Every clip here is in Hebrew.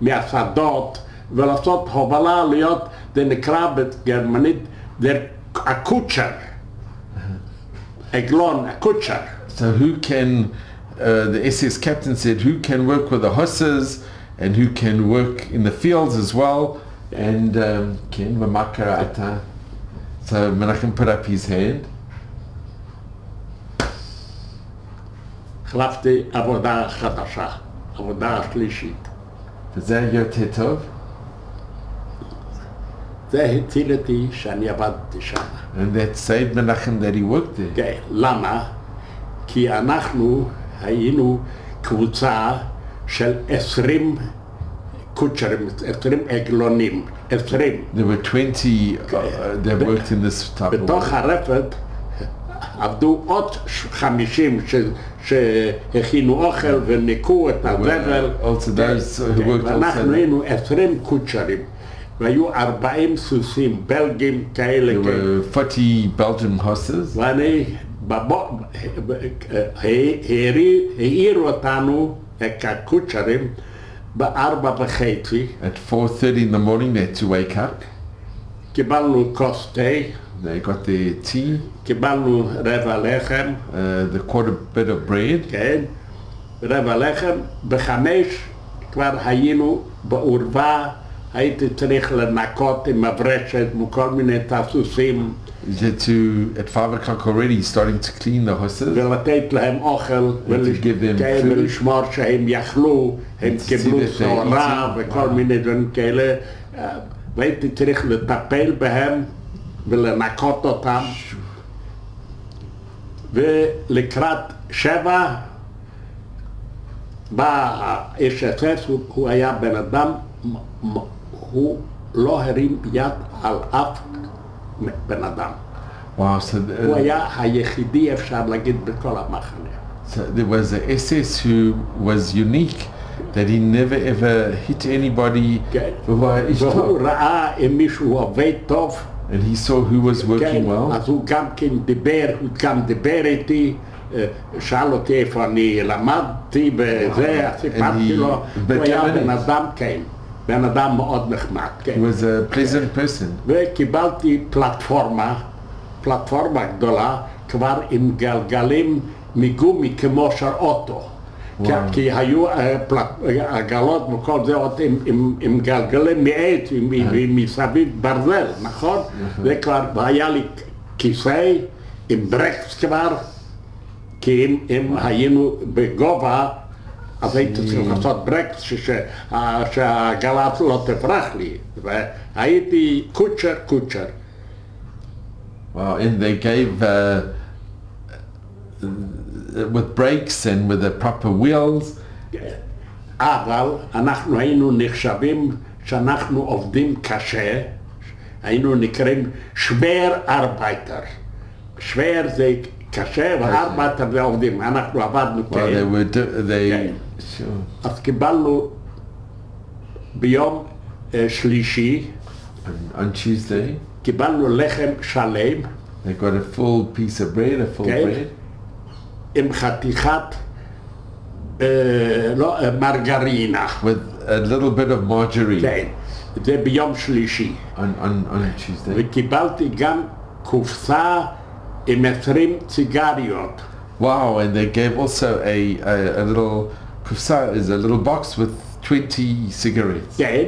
מהשדות ולעשות הובלה להיות, זה נקרא בגרמנית הקוצ'ר, עגלון, הקוצ'ר. So who can, uh, the SS captain said, who can work with the horses and who can work in the fields as well. And um, Ken Vamakara So Menachem put up his hand. החלפתי עבודה חדשה, עבודה שלישית. וזה היה יותר טוב? זה הציל אותי שאני עבדתי שם. And that saved Menachem that he worked there. כן, למה? כי אנחנו היינו קבוצה של עשרים קוצ'רים, עשרים עגלונים, עשרים. There were 20 uh, that worked in this type of בתוך work. הרפת עבדו עוד חמישים שהכינו אוכל וניקו את הזבל. Also those who כן, ואנחנו היינו עשרים קוצ'רים, והיו ארבעים סוסים, בלגים כאלה, 40 Belgian horses. ואני, בבוא- העיר- העירו אותנו, את הקוצ'רים, בארבע וחצי, At 4.30 in the morning they had to wake up. קיבלנו כוס תה, They got their tea, קיבלנו רבע לחם, uh, the quarter bit of bread. כן, רבע לחם, בחמש כבר היינו בעורווה, הייתי צריך לנקות עם מברשת וכל מיני תסוסים You had to, at 5 o'clock already, starting to clean the horses. ולתת להם אוכל give them כן, food. ולשמור שהם יכלו, הם to see קיבלו that they שעורה eating. וכל מיני דברים כאלה אה, והייתי צריך לטפל בהם ולנקות אותם ולקראת שבע בא האיש אסס, הוא, הוא היה בן אדם, הוא לא הרים יד על אף בן אדם. Wow, so, הוא uh, היה היחידי, אפשר להגיד, בכל המחנה. so there was a SS who was unique, that he never ever hit anybody. כן. והוא איש. ראה אם מישהו עובד טוב, And he saw who was כן, working well. אז הוא גם כן דיבר, הוא גם דיבר איתי, אה, שאל אותי איפה אני למדתי וזה, סיפרתי לו, הוא היה. בן אדם, כן, בן אדם מאוד נחמד, He כן. was a pleasant person. וקיבלתי פלטפורמה, פלטפורמה גדולה, כבר עם גלגלים מגומי כמו של אוטו. כי, וואו. כי היו אה, אה, עגלות וכל זה עוד עם, עם, עם גלגלים מעץ, עם, עם, עם מסביב ברזל, נכון? זה כבר, והיה לי כיסא עם ברקס כבר, כי אם, אם היינו בגובה, אז הייתי צריך לעשות ברקס שהעגלה לא תברח לי. והייתי קוצ'ר קוצ'ר. Wow, and they gave uh, with brakes and with the proper wheels. אבל אנחנו היינו נחשבים שאנחנו עובדים קשה, היינו נקראים שוור ארבייטר. שוור זה קשה וארבייטר זה עובדים, אנחנו עבדנו Well, they כאלה. were di- they Yeah. sure. אז קיבלנו ביום אה, שלישי, on, on Tuesday קיבלנו לחם שלם they got a full piece of bread, a full Okay. bread, עם חתיכת אה, לא, אה, מרגרינה. with a little bit of margarine כן, זה ביום שלישי. on, on, on Tuesday. וקיבלתי גם קופסה עם 20 סיגריות. Wow, and they gave also a, a, a little kufsa is a little box with 20 cigarettes. כן,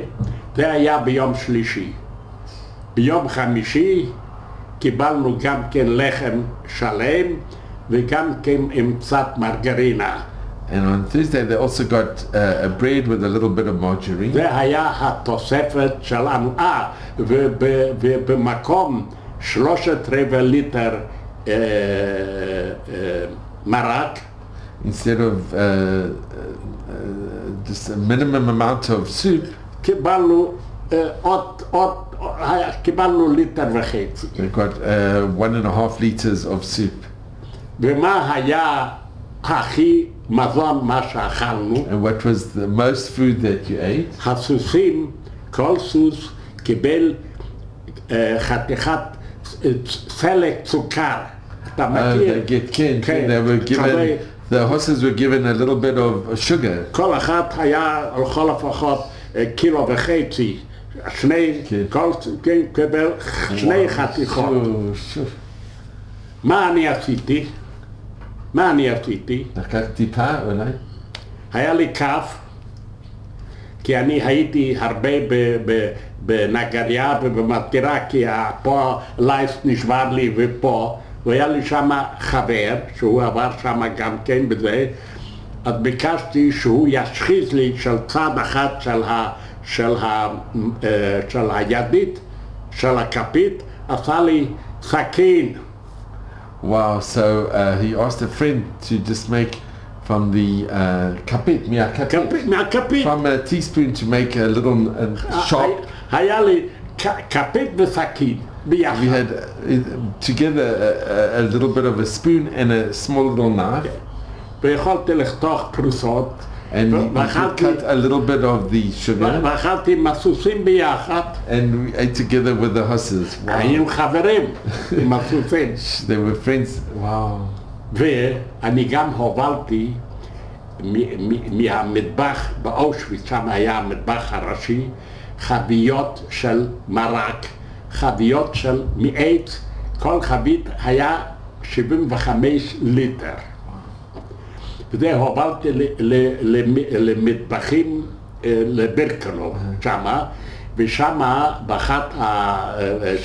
זה היה ביום שלישי. ביום חמישי קיבלנו גם כן לחם שלם וגם כן עם קצת מרגרינה. And on Thursday they also got uh, a bread with a little bit of margarine. זה היה התוספת שלנו. אה, וב- ובמקום שלושת רבע ליטר אה, אה, מרק, Instead of uh, uh, uh, just a minimum amount of soup, קיבלנו אה, עוד, עוד, היה- קיבלנו ליטר וחצי. they got uh, one and a half liters of soup. ומה היה הכי מזון מה שאכלנו? And what was the most food that you ate? הסוסים, כל סוס קיבל אה, חתיכת סלק סוכר. אתה Oh, מכיר? they get kin. כן, They were given the horses were given a little bit of sugar. כל אחת היה לכל לפחות אה, קילו וחצי, שני, כן. כל כן, קיבל שני חתיכות. מה אני עשיתי? מה אני עשיתי? לקחת טיפה אולי? היה לי כף, כי אני הייתי הרבה בנגריה ובמטירה, כי פה לייס נשבר לי ופה, והיה לי שם חבר, שהוא עבר שם גם כן בזה, אז ביקשתי שהוא ישחיז לי של צד אחד של, ה, של, ה, אה, של הידית, של הכפית, עשה לי סכין. Wow, so uh, he asked a friend to just make from the uh, kapit, mia kapit, kapit, mia kapit. from a teaspoon to make a little uh, sharp. Hayali kapit. We had uh, together a, a, little bit of a spoon and a small little knife. Okay. And we, we could ואכלתי cut a little bit of the sugar, ואכלתי עם הסוסים ביחד, and we ate together with the horses. Wow. היינו חברים עם הסוסים. They were friends. Wow. ואני גם הובלתי מהמטבח באושוויץ, שם היה המטבח הראשי, חביות של מרק, חביות של מעץ, כל חבית היה 75 ליטר. וזה הובלתי למטבחים אה, לבירקלו שמה, ושמה באחת ה-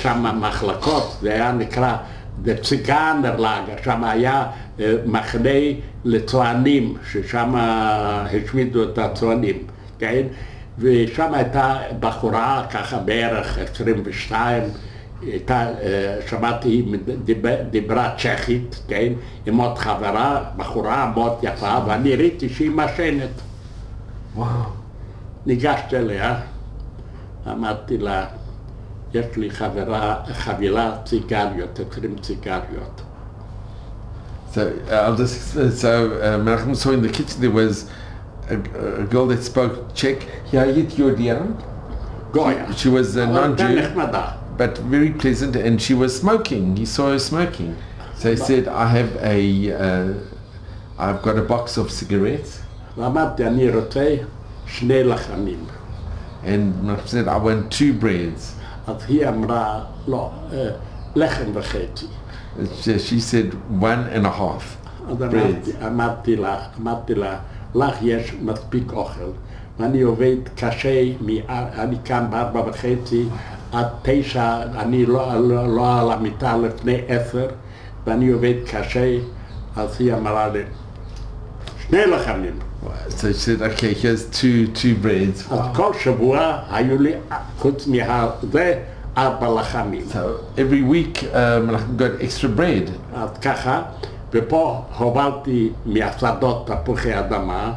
אה, מחלקות, זה היה נקרא דה ציגנרלאגר, שם היה אה, מחנה לצוענים, ששם השמידו את הצוענים, כן? ושם הייתה בחורה, ככה בערך 22, הייתה, אה, שמעתי, היא דיבר- דיברה צ'כית, כן? עם עוד חברה, בחורה מאוד יפה, ואני ראיתי שהיא מעשנת. ניגשתי אליה, אמרתי לה, יש לי חברה, חבילה סיגריות, 20 סיגריות. So uh, I'll just so uh, Menachem saw in the kitchen there was a, a girl that spoke Czech. Yayit Yodian. גויה. She was a non-Jew. but very pleasant, and she was smoking. He saw her smoking, so he said, "I have a, uh, I've got a box of cigarettes." ואמרתי, אני רוצה שני לחמים. And Menachem said, "I want two breads." אז היא אמרה, לא, אה, לחם וחצי. She, she said one and a half אז breads. אמרתי, אמרתי לה, אמרתי לה, לך יש מספיק אוכל, ואני עובד קשה, מ- אני קם בארבע וחצי עד תשע, אני לא, לא, לא על המיטה לפני עשר, ואני עובד קשה, אז היא אמרה לי, שני לחמים. So she said, "Okay, here's two two breads." אז כל שבוע היו לי, חוץ מהזה, ארבע לחמים. So every week, uh, Menachem got extra bread. אז ככה, ופה הובלתי מהשדות תפוחי אדמה,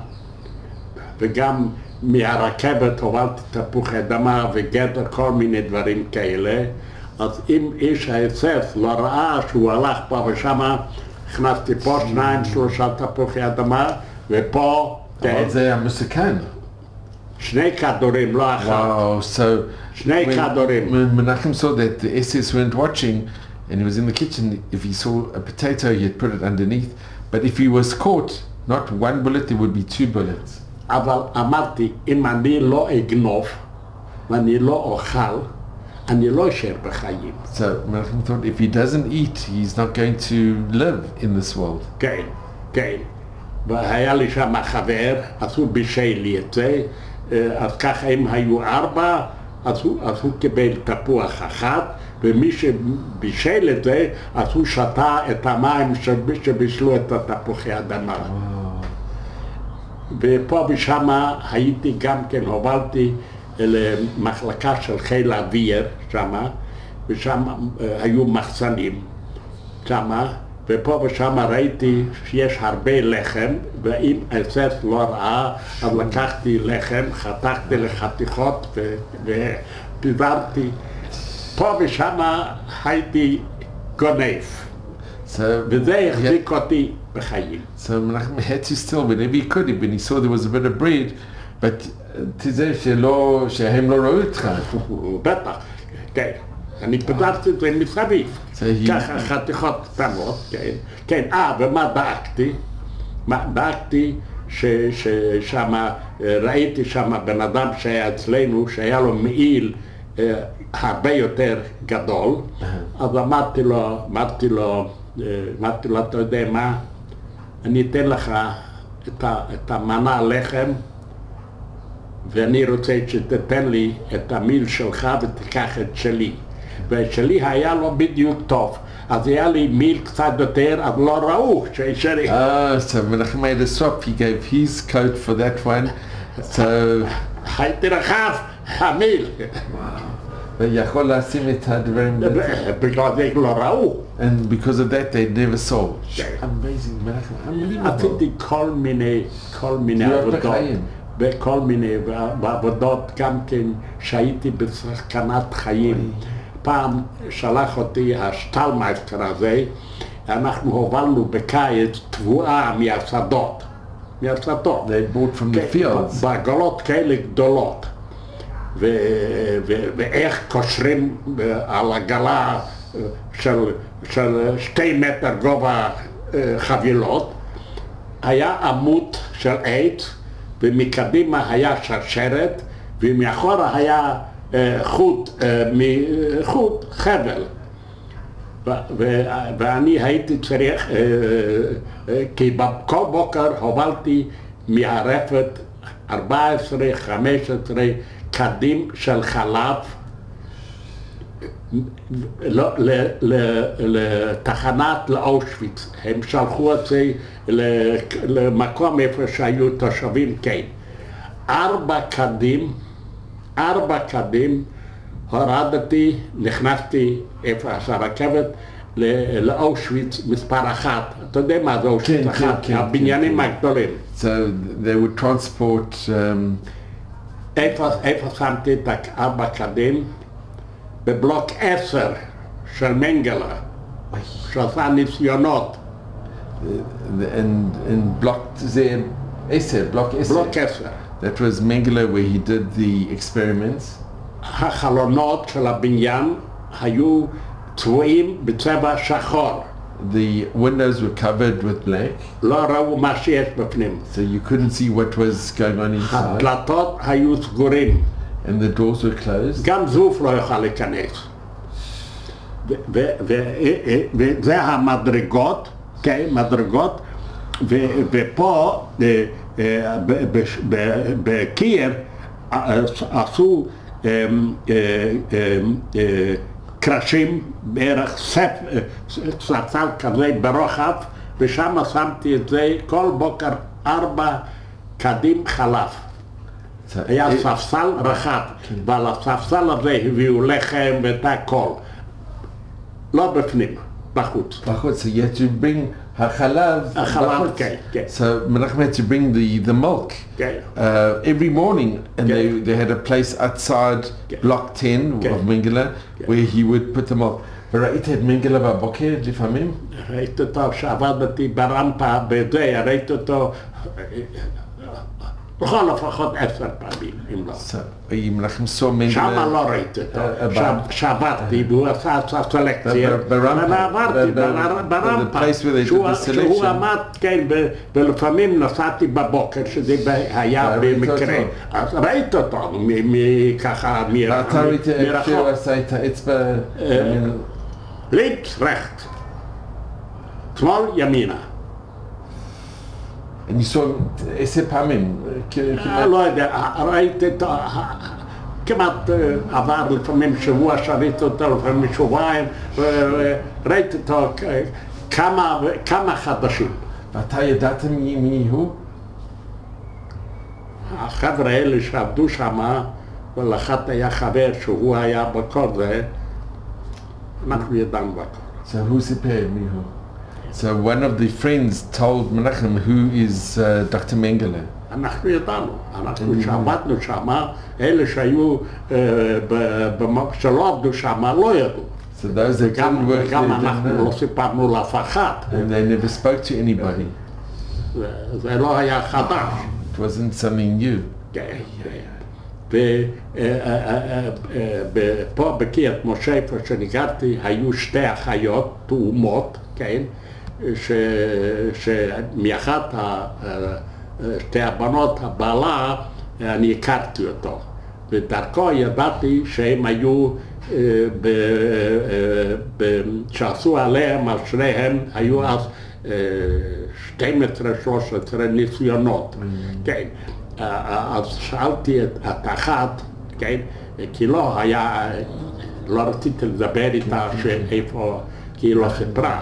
וגם מהרכבת הובלתי תפוחי אדמה וגדר, כל מיני דברים כאלה. אז אם איש ההיסס לא ראה שהוא הלך פה ושמה, הכנסתי פה שניים, שלושה תפוחי אדמה, ופה, כן, אבל זה המסוכן. שני כדורים, לא אחד. Wow. So שני כדורים. Menachem saw that the SS weren't watching and he was in the kitchen, if he saw a potato, he'd put it underneath. But if he was caught, not one bullet, there would be two bullets. אבל אמרתי, אם אני לא אגנוב ואני לא אוכל, אני לא אשאר בחיים. So Menachem thought if he doesn't eat, he's not going to live in this world. כן, כן. והיה לי שם חבר, אז הוא בישל לי את זה, אה, אז ככה אם היו ארבע, אז הוא, אז הוא קיבל תפוח אחד, ומי שבישל את זה, אז הוא שתה את המים שב- שבישלו את התפוחי אדמה. ופה ושם הייתי גם כן, הובלתי למחלקה של חיל האוויר שמה, ושם אה, היו מחסנים שמה, ופה ושם ראיתי שיש הרבה לחם, ואם אסס לא ראה, אז לקחתי לחם, חתכתי לחתיכות ופיזרתי. פה ושם הייתי גונב, So וזה החזיק אותי. So Menachem had to steal whenever he could, when he saw there was a bit of bread, but uh, שלא, שהם לא ראו אותך. בטח, כן. אני פיזרתי את זה מסביב. ככה חתיכות קטנות, כן. כן, אה, ומה דאגתי? בדקתי ששם, ראיתי שם בן אדם שהיה אצלנו, שהיה לו מעיל אה, הרבה יותר גדול, אז אמרתי לו, אמרתי לו, אה, אמרתי לו, אתה יודע מה, אני אתן לך את, ה, את המנה לחם ואני רוצה שתתן לי את המיל שלך ותיקח את שלי. ושלי היה לו בדיוק טוב. אז היה לי מיל קצת יותר, אז לא ראו שלי. So Menachem made a swap. He gave his coat for that one. So, הייתי רחב, המיל. ויכול לשים את הדברים. בגלל זה לא ראו. And because of that, they never saw. Amazing, unbelievable. עשיתי כל מיני, כל מיני עבודות. בכל מיני, בעבודות גם כן שהייתי בסכנת חיים. פעם שלח אותי השטלמייסטר הזה, אנחנו הובלנו בקיץ תבואה מהשדות. מהשדות. They bought from the fields. בעגלות כאלה גדולות. ואיך קושרים אה, על עגלה אה, של, של שתי מטר גובה אה, חבילות, היה עמוד של עץ, ומקדימה היה שרשרת, ומאחורה היה חוט, חוט, חבל. ואני הייתי צריך, כי כל בוקר הובלתי מהרפת 14, 15 קדים של חלב לא, ל- ל- לתחנת לאושוויץ. הם שלחו את זה ל- למקום איפה שהיו תושבים, כן. ארבע קדים, ארבע קדים, הורדתי, נכנסתי איפה שהרכבת לאושוויץ מספר אחת. אתה יודע מה זה אושוויץ כן, אחת? כן, כן, הבניינים כן, כן. הגדולים. So they would transport. Um, איפה, איפה שמתי את ארבע קדים? בבלוק עשר של מנגלה, שעשה ניסיונות, and and block זה עשר, block עשר. בלוק עשר. That was Mengele where he did the experiments. החלונות של הבניין היו צבועים בצבע שחור, The windows were covered with black, לא ראו מה שיש בפנים. so you couldn't see what was going on inside, הדלתות היו סגורים, and the doors were closed. גם זוף לא יוכל להיכנס. ו- ו- ו- וזה המדרגות, כן, מדרגות, ופה אה, אה, ב- בש- ב- בקיר אה, עשו אה, אה, אה, אה, קרשים בערך סף, אה, ספסל כזה ברוחב, ושם שמתי את זה כל בוקר ארבע קדים חלב. היה it- ספסל רחב, ועל הספסל הזה הביאו לחם ואת הכל. לא בפנים, בחוץ. בחוץ, you bring החלב. החלב, בחוץ. כן, כן. So Menachem had to bring the, the milk כן. uh, every morning, and they, Okay. they had a place outside Okay. block 10 Okay. of Mengele where he would put them up. וראית את מנגלה בבוקר לפעמים? ראיתי אותו שעבדתי ברמפה בזה, ראיתי אותו בכל לפחות עשר פעמים, אם לא. אם אנחנו saw מנגלה... שם לא ראיתי אותו, אה, שם ב- שעבדתי והוא עשה סלקציה, ברמפה. ועברתי שהוא-. עמד, כן, ולפעמים נסעתי בבוקר, שזה היה ראית במקרה? אז ראיתי אותו, ככה, מ- ואתה ראית איך מרחוק, שהוא עשה את האצבע? לינקס, רכט, שמאל, ימינה, saw עשר פעמים. אה, לא יודע, ראיתי אותו, אה, כמעט אה, עבר לפעמים שבוע שראיתי אותו, לפעמים שבועיים, וראיתי אותו כמה כמה חדשים. ואתה ידעת מי הוא? החבר'ה האלה שעבדו שם, ולאחת היה חבר שהוא היה בכל זה, אנחנו ידענו בכל. So who סיפר מי הוא? So one of the friends told Menachem who is uh, Dr. Mengele. אנחנו ידענו, אנחנו שעבדנו שם, אלה שהיו, אה, שלא עבדו שם, לא ידעו. So those that didn't work there אנחנו לא. סיפרנו לאף אחד, And they never spoke to anybody. זה- לא היה חדש. It wasn't something new. כן, ופה בקריית משה, איפה שניגרתי, היו שתי אחיות תאומות, כן, ש- שמאחת ה- שתי הבנות, הבעלה, אני הכרתי אותו. ודרכו ידעתי שהם היו, אה, ב- אה, ב- שעשו עליהם, על שניהם, היו אז אה, 12-13 ניסיונות. כן. אה, אז שאלתי את את אחת, כן, כי לא היה, לא רציתי לדבר איתה שאיפה, כי היא לא סיפרה.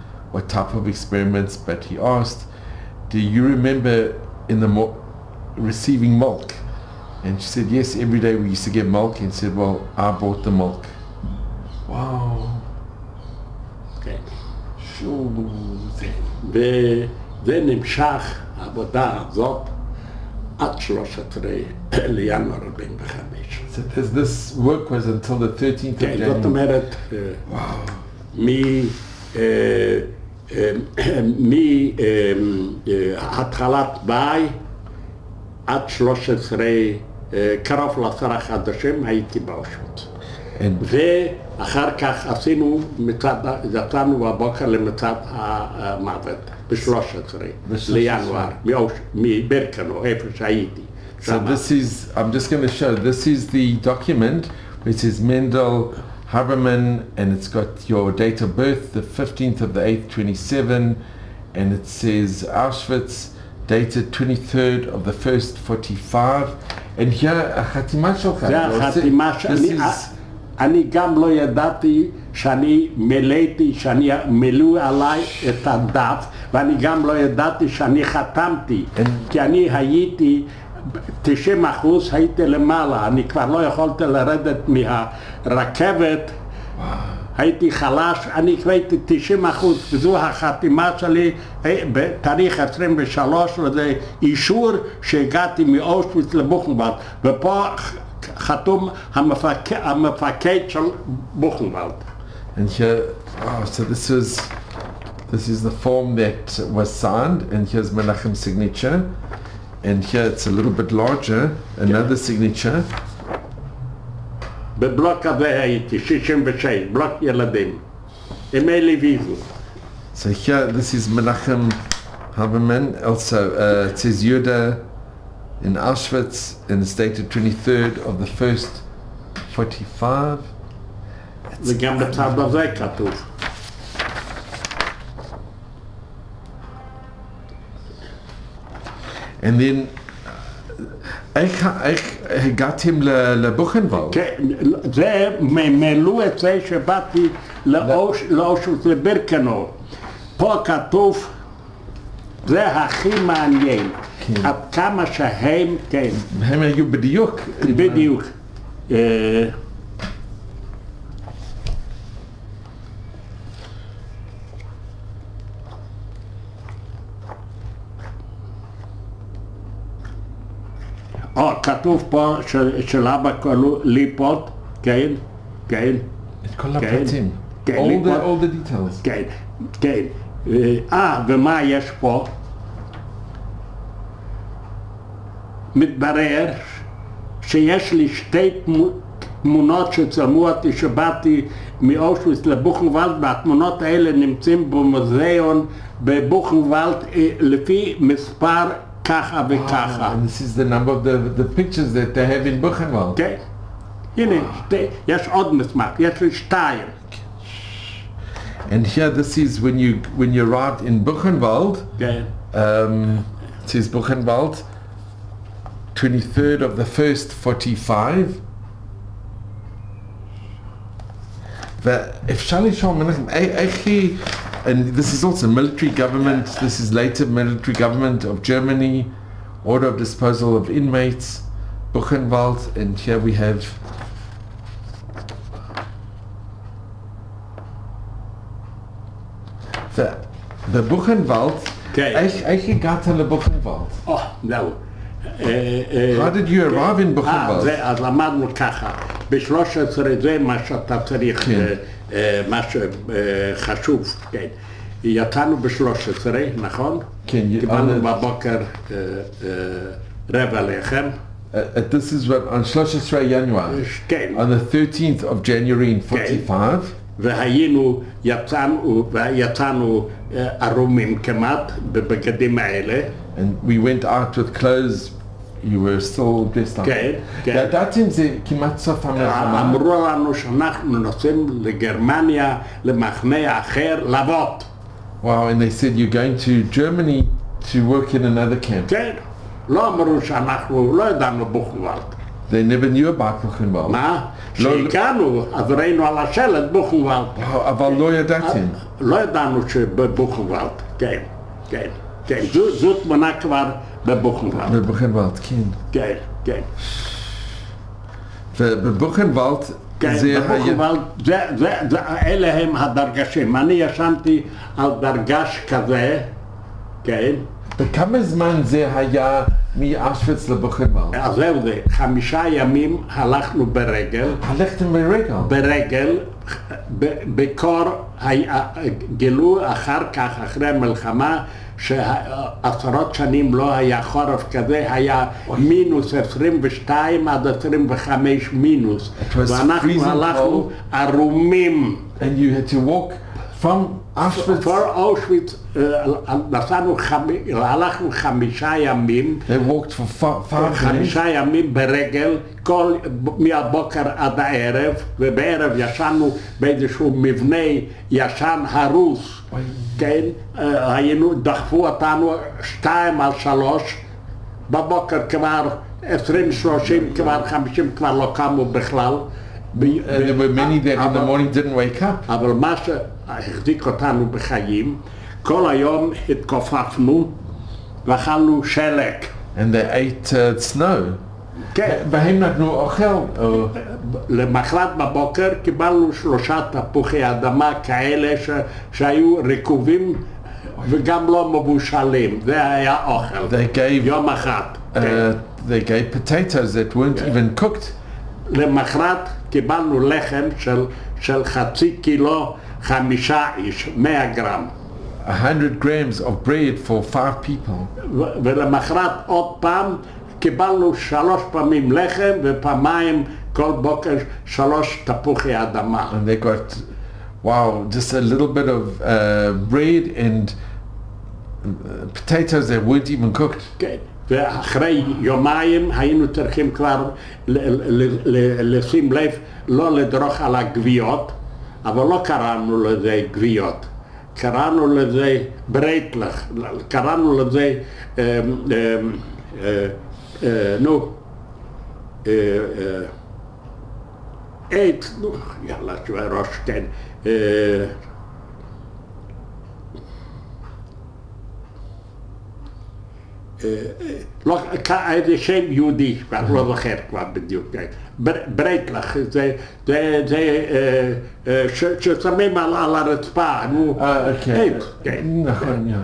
what type of experiments, but he asked, "Do you remember in the mo- receiving milk?" And she said, "Yes. Every day we used to get milk." And said, "Well, I brought the milk." Wow. כן. Sure. וזה נמשך, העבודה הזאת, עד 13 לינואר 45. So this, this work was until the 13th of כן, זאת January. אומרת, אה, מהתחלת מאי עד 13, אה, קרוב לעשרה חודשים הייתי. And ואחר כך עשינו יצאנו בבוקר למצד המוות ב-13 ב- לינואר, מברקנו, איפה שהייתי. So this is, I'm just going to show, this is the document which says Mendel Haberman and it's got your date of birth, the 15th of the 8th, 27, and it says Auschwitz, dated 23rd of the 1st, 45. And here, החתימה שלך. זה you know, החתימה this שאני, is- אני גם לא ידעתי שאני מילאתי, שאני מילאו עליי את הדף, ואני גם לא ידעתי שאני חתמתי, אין- כי אני הייתי, 90 אחוז הייתי למעלה, אני כבר לא יכולתי לרדת מהרכבת, הייתי חלש, אני הייתי 90 אחוז, וזו החתימה שלי. אה, בתאריך 23, וזה אישור שהגעתי מאושוויץ לבוכנוולד, ופה חתום המפק... המפקד של בוכנוולד. And here, oh, so this is this is the form that was signed, and here's Menachem's signature, and here it's a little bit larger, another signature, בבלוק הזה הייתי, 66, בלוק ילדים, עם אלי ויזל. So here, this is Menachem Haberman. Also, uh, it says Yuda in Auschwitz, and it's dated 23rd of the 1st, 45. וגם בצד הזה כתוב. And then, איך, איך הגעתם לבוכנוולד? כן, זה מילאו את זה שבאתי לאוש- לאושוויץ לבירקנו. פה כתוב, זה הכי מעניין, כן. עד כמה שהם, כן, הם היו בדיוק. בדיוק. אה, או, כתוב פה של- של אבא קראו ליפות, כן, כן, את כל כן. הפרטים. כן, All the, ליפות. all the details. כן, כן. אה, ומה יש פה? מתברר שיש לי שתי תמו- תמונות שצלמו אותי שבאתי מאושוויץ לבוכנוולד והתמונות האלה נמצאים במוזיאון בבוכנוולד אה, לפי מספר ככה וככה. And this is the number of the, the pictures that they have in Buchenwald. כן? הנה, שתי, יש עוד מסמך, יש לי שתיים. And here, this is when you when you arrived in Buchenwald. כן. Um, it says Buchenwald, 23rd of the 1st, 45. ואפשר לשאול מנחם, א- איך היא, and this is also military government, this is later military government of Germany, order of disposal of inmates, Buchenwald, and here we have ו- בבוכנוולד, כן. איך איך הגעת לבוכנוולד? או, זהו. אה, אה, How did you arrive in אה, בוכנוולד? זה, אז למדנו ככה, ב-13 זה מה שאתה צריך, כן. אה, אה, מה שחשוב, כן. יצאנו ב-13, נכון? כן, קיבלנו בבוקר אה, אה, רבע לחם, Uh, this is what, on 13 ינואר. כן. On the 13th of January in 45, והיינו, יצאנו, ויצאנו אה, ערומים כמעט בבגדים האלה, and we went out with clothes you were still dressed up. כן, כן. ידעתם זה כמעט סוף המלחמה. אמרו לנו שאנחנו נוסעים לגרמניה, למחנה אחר, לעבוד. Wow, and they said you're going to Germany to work in another camp. כן, לא אמרו שאנחנו, לא ידענו בוכנוולד. They never knew about Buchenwald. מה? לא- כשהגענו, אז ראינו על השלט בוכנוולד. אבל לא ידעתם. לא ידענו שבבוכנוולד, כן, כן, כן. זו, זו תמונה כבר בבוכנוולד, בבוכנוולד, כן. כן, כן. ובבוכנוולד כן, זה היה... בבוכנוולד, זה, זה, זה, אלה הם הדרגשים. אני ישנתי על דרגש כזה, כן, בכמה זמן זה היה מאושוויץ לבוכנוולד? אז זהו זה, חמישה ימים הלכנו ברגל, הלכתם ברגל. ברגל, בקור, היה- גילו אחר כך, אחרי המלחמה, שעשרות שנים לא היה חורף כזה, היה מינוס 22 עד 25 מינוס. It was freezing ואנחנו הלכנו cold. ערומים. And you had to walk from Auschwitz. פור אושוויץ, אה, נסענו, הלכנו חמישה ימים. Days. חמישה ימים ברגל, כל, מהבוקר עד הערב, ובערב ישנו באיזשהו מבנה ישן הרוס. כן, אה, היינו, דחפו אותנו שתיים על שלוש, בבוקר כבר עשרים, שלושים, כבר חמישים, כבר לא קמו בכלל. ב- And there were many that in the אבל- morning didn't wake up. אבל מה שהחזיק אותנו בחיים, כל היום התכופפנו ואכלנו שלג. And they ate uh, snow. כן. והם נתנו אוכל. או- למחרת בבוקר קיבלנו שלושה תפוחי אדמה כאלה ש... שהיו רקובים וגם לא מבושלים, זה היה אוכל. They gave, יום אחד. uh, כן. they gave potatoes that weren't even cooked. למחרת קיבלנו לחם של, של חצי קילו, חמישה איש, 100 גרם. 100 grams of bread for five people. ולמחרת עוד פעם קיבלנו שלוש פעמים לחם ופעמיים כל בוקר שלוש תפוחי אדמה. And they got, wow, just a little bit of uh, bread and uh, potatoes that weren't even cooked. כן, ואחרי יומיים היינו צריכים כבר לשים לב לא לדרוך על הגוויות, אבל לא קראנו לזה גוויות, קראנו לזה ברייטלך, קראנו לזה, אמ, אמ, אה, אה, נו, אה, אה, עץ, נו, יאללה, שווה ראש, כן, אה, לא, איזה שם יהודי, כבר לא זוכר כבר בדיוק, כן. ברייטלך, זה, זה, זה ש- ששמים על, על הרצפה, נו, אה. עץ, כן. נכון, יא.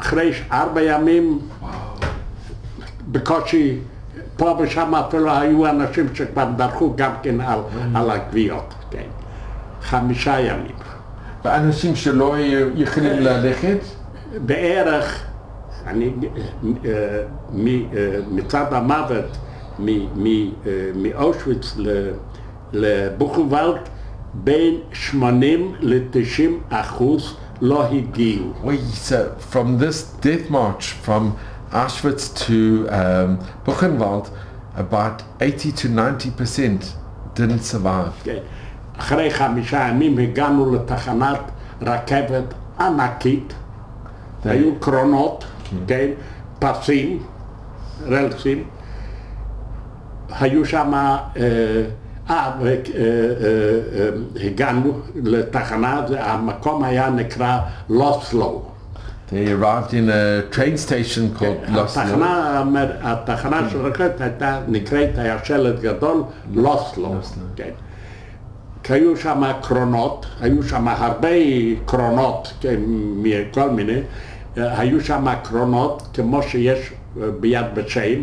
אחרי ארבע ימים, בקושי, פה ושם אפילו היו אנשים שכבר דרכו גם כן על, על הגוויות, כן. חמישה ימים. ואנשים שלא יכולים ללכת, בערך, אני, מצד המוות מאושוויץ ל- לבוכנוולד, בין 80 ל-90 אחוז לא הגיעו. so from this death march from Auschwitz to um, Buchenwald, about 80 to 90 percent didn't survive. כן. אחרי חמישה ימים הגענו לתחנת רכבת ענקית, היו קרונות, כן, פסים, רלסים, היו שם, אה, אה, אה, אה, אה, הגענו לתחנה, זה- המקום היה נקרא לוסלו. They arrived in a train station called Los התחנה, המר- התחנה של רכבת הייתה נקראת, היה שלט גדול, לוסלו. כן. היו שם קרונות, היו שם הרבה קרונות, כן, מכל מיני, היו שם קרונות כמו שיש ביד ושם,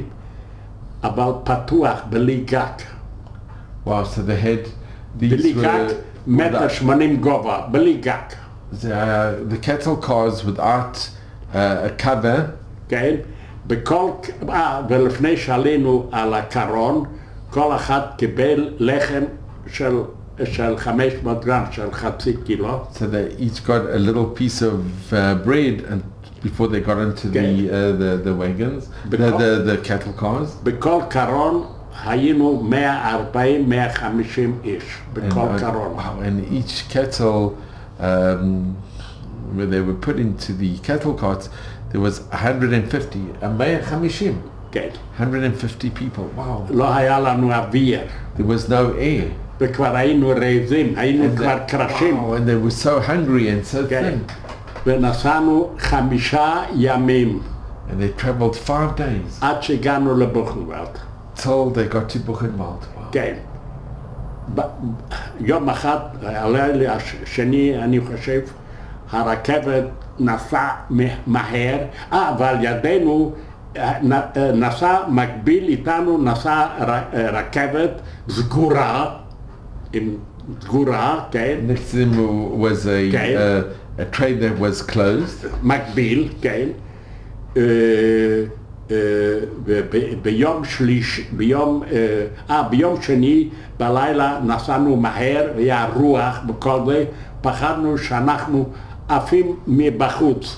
אבל פתוח, בלי גג. Wow, so they had these בלי גג, were מטר שמונים גובה, בלי גג, the, uh, the cattle cars without uh, a cover, כן? בכל, אה, ולפני שעלינו על הקרון, כל אחד קיבל לחם של, של 500 גרם, של חצי קילו. so they each got a little piece of uh, bread and before they got into the, Okay. uh, the the wagons, the, Because- the the cattle cars. בכל קרון היינו 140-150 איש, And, בכל uh, קרון. wow, and each cattle, um, where they were put into the cattle carts, there was 150, a 150, כן. 150 people. Wow, לא היה לנו אוויר, there was no air. וכבר היינו רעבים, היינו And כבר they- קרשים. wow, and they were so hungry and so כן. thin. ונסענו חמישה ימים And they traveled five days עד שהגענו לבוכנוולד. till they got to Buchenwald. Wow. כן. יום אחד, הלילה השני, אני חושב, הרכבת נסעה מ- מהר, אה, ועל ידינו אה, אה, נסע מקביל איתנו, נסע רכבת סגורה, עם סגורה, כן, Next to them was a, Okay. uh, a train that was closed. מקביל, כן. אה, אה, וב- ביום שליש, ביום, אה, אה, ביום שני בלילה נסענו מהר, היה רוח וכל זה, פחדנו שאנחנו עפים מבחוץ.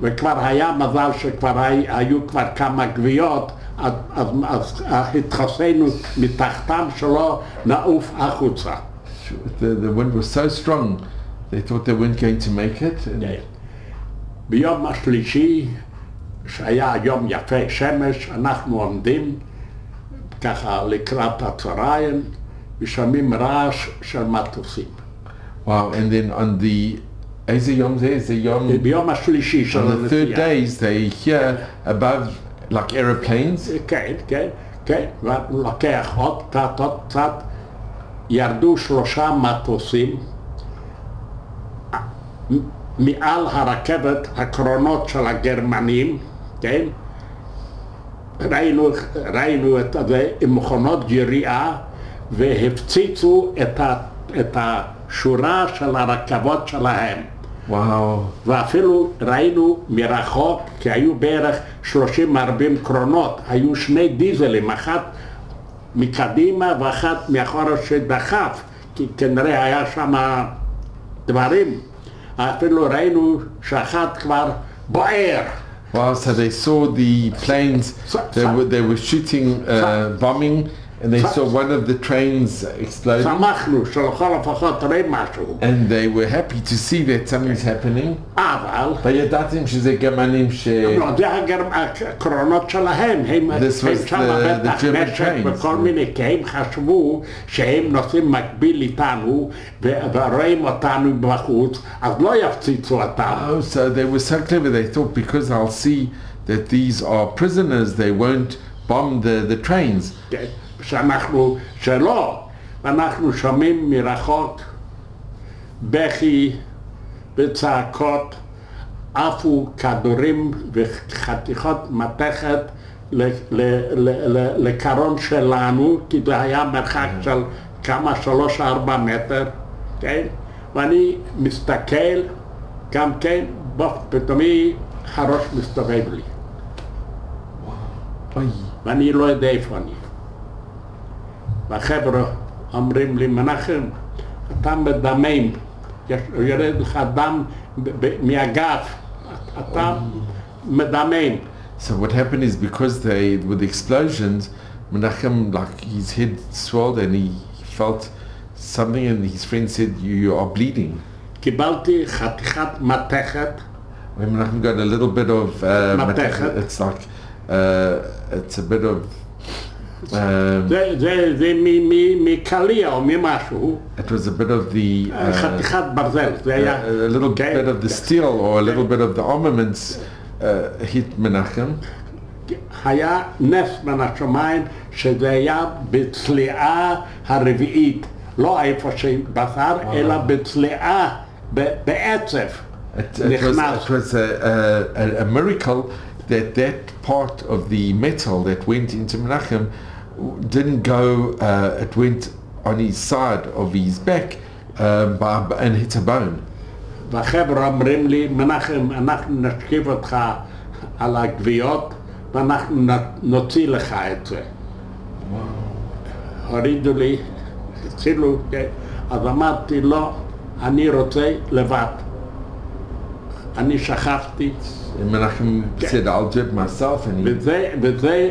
וכבר היה מזל שכבר הי- היו כבר כמה גוויות, אז, אז, אז התחסינו מתחתם שלא נעוף החוצה. The, the wind was so strong, they thought they weren't going to make it. And כן. ביום השלישי, שהיה יום יפה, שמש, אנחנו עומדים ככה לקראת הצהריים ושומעים רעש של מטוסים. Wow, and then on the איזה יום זה? זה יום... ביום השלישי של On the third הנסיעה. days, they hear above like aeroplanes. כן, כן, כן, ולוקח עוד קצת, עוד קצת, ירדו שלושה מטוסים מעל הרכבת, הקרונות של הגרמנים, כן? ראינו, ראינו את זה עם מכונות יריעה והפציצו את, ה, את השורה של הרכבות שלהם. Wow. ואפילו ראינו מרחוק, כי היו בערך 30-40 קרונות, היו שני דיזלים, אחת מקדימה ואחת מאחורה שדחף, כי כנראה היה שם דברים. אפילו ראינו שאחת כבר בוער. Wow, so they saw the planes, they were, they were shooting, uh, bombing, and they saw one of the trains exploding. שמחנו שלכל לפחות ראה משהו. And they were happy to see that something's happening. אבל וידעתם שזה גרמנים ש... לא, זה הגר- הקרונות שלהם, הם This הם was שם the- בטח the German נשק trains. וכל מיני, כי הם חשבו שהם נוסעים מקביל איתנו ו- ורואים אותנו בחוץ, אז לא יפציצו אותם. Oh, so they were so clever. They thought because I'll see that these are prisoners, they won't bomb the, the trains. כן, שאנחנו, שלא, ואנחנו שומעים מרחוק בכי וצעקות, עפו כדורים וחתיכות מתכת לקרון שלנו, כי זה היה מרחק של כמה, שלוש, ארבע מטר, כן? ואני מסתכל, גם כן, פתאומי הראש מסתובב לי. ואני לא יודע איפה אני. והחבר'ה אומרים לי, מנחם, אתה מדמם, יש- יורד לך דם ב- ב- מהגף, אתה מדמם. So what happened is because they, with the explosions, Menachem, like his head swelled and he felt something and his friend said, you, you are bleeding. קיבלתי חתיכת מתכת, When Menachem got a little bit of, uh, Matechet. it's like, uh, it's a bit of, um, זה, זה, זה מ- מ- מקליע או ממשהו, it was a bit of the, uh, חתיכת ברזל, זה היה... a, a little כן, bit of the steel or a little bit of the armaments uh, hit Menachem. היה נס בין השמיים שזה היה בצליעה הרביעית. לא איפה שבשר, אלא בצלעה, ב- בעצב. It, it was, נכנס. it was a, a, a miracle that that part of the metal that went into Menachem w- didn't go, uh, it went on his side of his back um, by, and hit a bone. והחבר'ה אומרים לי, מנחם, אנחנו נשכיב אותך על הגוויות ואנחנו נ- נוציא לך את זה. הורידו לי, התחילו, כן, אז אמרתי לא, אני רוצה לבד. אני שכבתי, And Menachem said, I'll do it myself. And he, וזה,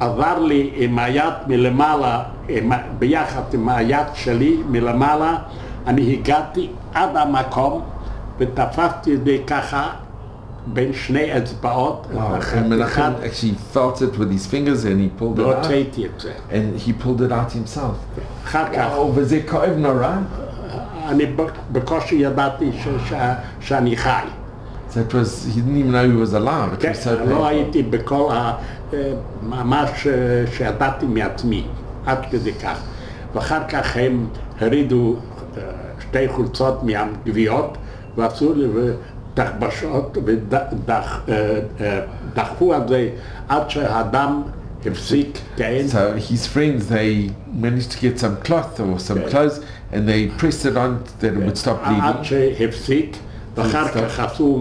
עזר לי עם היד מלמעלה, עם, ביחד עם היד שלי מלמעלה, אני הגעתי עד המקום ותפסתי את זה ככה בין שני אצבעות, Menachem actually felt it with his fingers and he pulled it out. והוצאתי את זה. And he pulled it out himself. אחר כך וזה כואב נורא. אני בקושי ידעתי שאני חי. It was, he didn't even know he was alive. It כן, לא. הייתי בכל ה... אה, ממש אה, שידעתי מעצמי, עד כדי כך. ואחר כך הם הרידו אה, שתי חולצות מהגוויות ועשו לי תחבשות ודחפו על זה עד שהדם הפסיק, כן? So his friends, they managed to get some cloth or some Okay. clothes and they pressed it on that it would stop עד bleeding. שהפסיק, ואחר כך עשו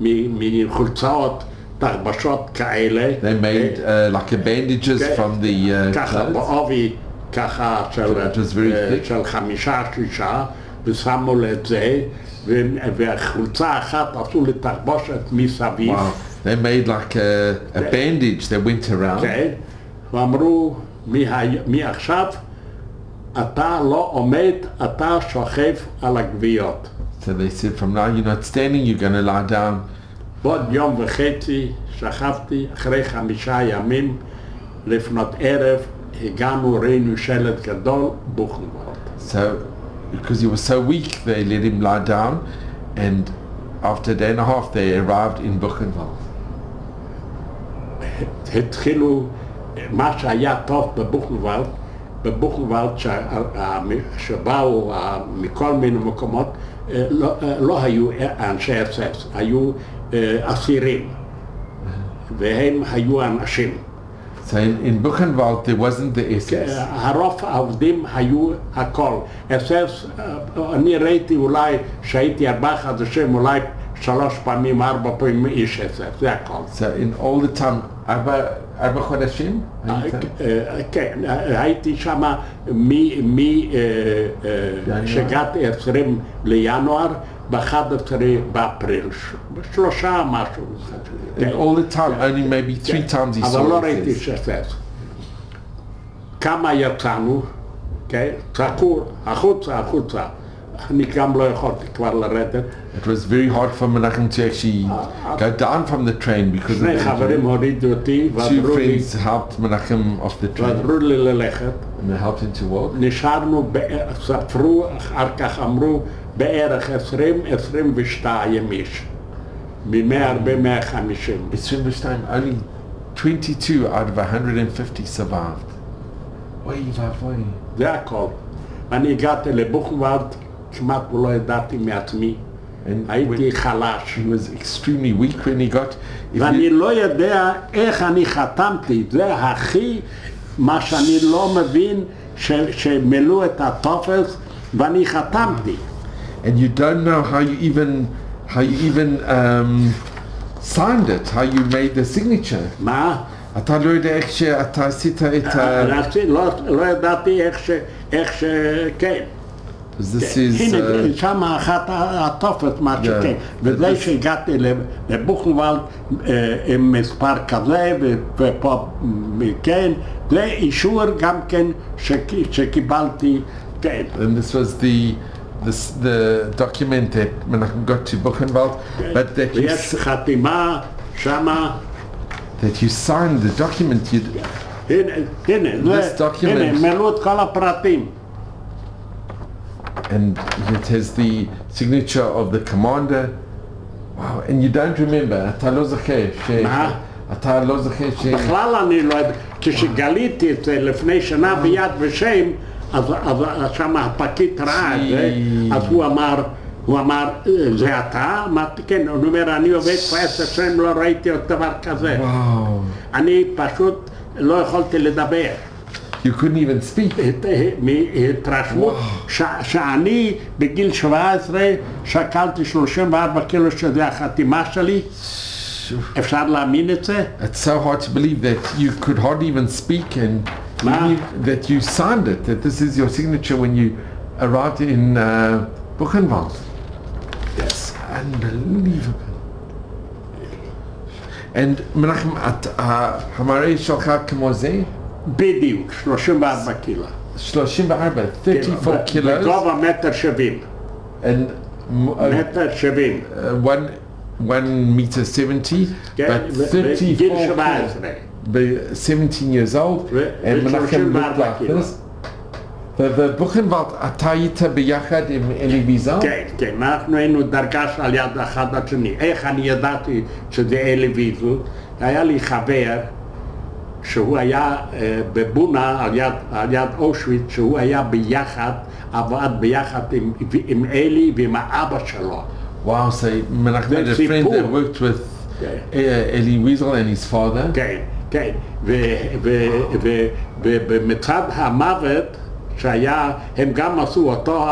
מחולצות תחבשות כאלה. They made uh, like a bandages Okay. from the uh, ככה clothes. בעובי, ככה של, It was very אה, thick. של חמישה, שישה, ושמו לי את זה, ו- והחולצה אחת עשו לי תחבושת מסביב, Wow. They made like a, a Okay. bandage that went around. כן, ואמרו, "מהי- מעכשיו אתה לא עומד, אתה שוכב על הגוויות. So they said, from now you're not standing, you're going to lie down. בעוד יום וחצי שכבתי, אחרי חמישה ימים, לפנות ערב, הגענו, ראינו שלט גדול, בוכנוולד. So, because he was so weak, they let him lie down, and after a day and a half, they arrived in Buchenwald. התחילו, מה שהיה טוב בבוכנוולד, בבוכנוולד שבאו מכל מיני מקומות, אה, לא, אה, לא היו אנשי אס.אס, היו אסירים, והם היו אנשים. So in, in Buchenwald, there wasn't the SS. הרוב העובדים היו הכל. אס.אס, אני ראיתי אולי, שהייתי ארבעה חודשים, אולי שלוש פעמים, ארבע פעמים איש אס.אס, זה הכל. So in all the time, Abba, Abba Chodashim? אה, כן, הייתי שם משהגעתי 20 לינואר, ב-11 באפריל, שלושה משהו. In all the time, only maybe three times he אבל לא saw ראיתי SS. שפס. כמה יצאנו, כן? צעקו החוצה, החוצה. אני גם לא יכולתי כבר לרדת. It was very hard for Menachem to actually go down from the train because of שני the חברים injury. הורידו אותי Two ועזרו לי, friends helped Menachem off the train ועזרו לי ללכת. and they helped him to walk. נשארנו, ב- ספרו, אחר כך אמרו, בערך 20-22 איש. ממאה הרבה 150. It's this time only 22 out of 150 survived. Oy vavoy. זה הכל. ואני הגעתי לבוכנוולד, כמעט לא ידעתי מעצמי. And הייתי חלש. he was extremely weak when he got. ואני לא יודע איך אני חתמתי, זה הכי, מה שאני לא מבין, שמילאו את הטופס ואני חתמתי. and you don't know how you even how you even um, signed it, how you made the signature. מה? אתה לא יודע איך שאתה עשית את ה... רציתי, לא, לא ידעתי איך ש... איך ש... כן. Because this is... הנה, uh, שם אחת הטופס, מה Yeah. שכן. וזה This- שהגעתי לב- לבוכנוולד אה, עם מספר כזה, ו- ופה, מ- כן, זה אישור גם כן שק- שקיבלתי, כן. and this was the this, the document that Menachem got to Buchenwald, but that you, ויש s- חתימה שמה, that you signed the document. You, הנה, הנה, This זה, document- הנה, מלאו את כל הפרטים. and it has the signature of the commander. Wow, and you don't remember. אתה לא זוכר ש... מה? אתה לא זוכר ש... בכלל אני לא יודע, כשגליתי את זה לפני שנה ביד ושם, אז, אז שם הפקיד ראה את זה, שי. אז הוא אמר, הוא אמר, "אה, זה אתה? אמרתי, כן, הוא אומר, אני עובד כבר עשר שנים, לא ראיתי עוד דבר כזה. Wow. אני פשוט לא יכולתי לדבר. You couldn't even speak. הת- מהתרשמות ש- שאני בגיל 17 שקלתי 34 קילו שזה החתימה שלי, אפשר להאמין את זה? It's so hard to believe that you could hardly even speak and Ma. you- that you signed it, that this is your signature when you arrived in uh, Buchenwald. It's unbelievable. And Menachem, at המראה שלך כמו זה? בדיוק, 34 קילו. 34, 34 kilos בגובה מטר שבעים. and m- uh, מטר שבעים. uh, one, one meter 70, כן, but ו- 34 בגיל kilos. 17. Be 17 years old, Ve- and ve Menachem 34 looked like kilo. this. ובבוכנוולד אתה היית ביחד עם אלי ויזל? כן, כן, אנחנו היינו דרגה על יד אחד השני. איך אני ידעתי שזה אלי ויזל? היה לי חבר שהוא היה אה, בבונה על יד, על יד אושוויץ, שהוא היה ביחד, עבד ביחד עם, עם אלי ועם האבא שלו. Wow, so Menachem had a That's friend that Sipur. worked with Yeah. uh, Eli Wiesel and his father. כן, כן. ובמצד המוות שהיה, הם גם עשו אותו,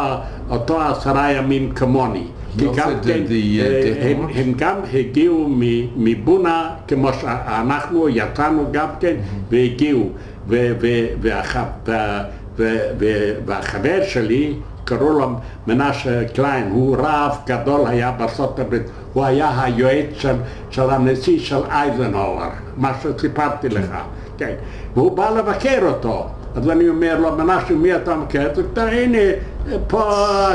אותו עשרה ימים כמוני. He כי גם כן, אה, הם. הם גם הגיעו מבונה, כמו שאנחנו יצאנו גם כן, והגיעו. ו- ו- והח- וה- ו- ו- והחבר שלי, קראו לו מנשה קליין, הוא רב גדול היה בארצות הברית, הוא היה היועץ של, של הנשיא של אייזנהאואר, מה שסיפרתי לך, כן, והוא בא לבקר אותו, אז אני אומר לו, מנשה, מי אתה מכיר? אז הוא אומר, הנה, פה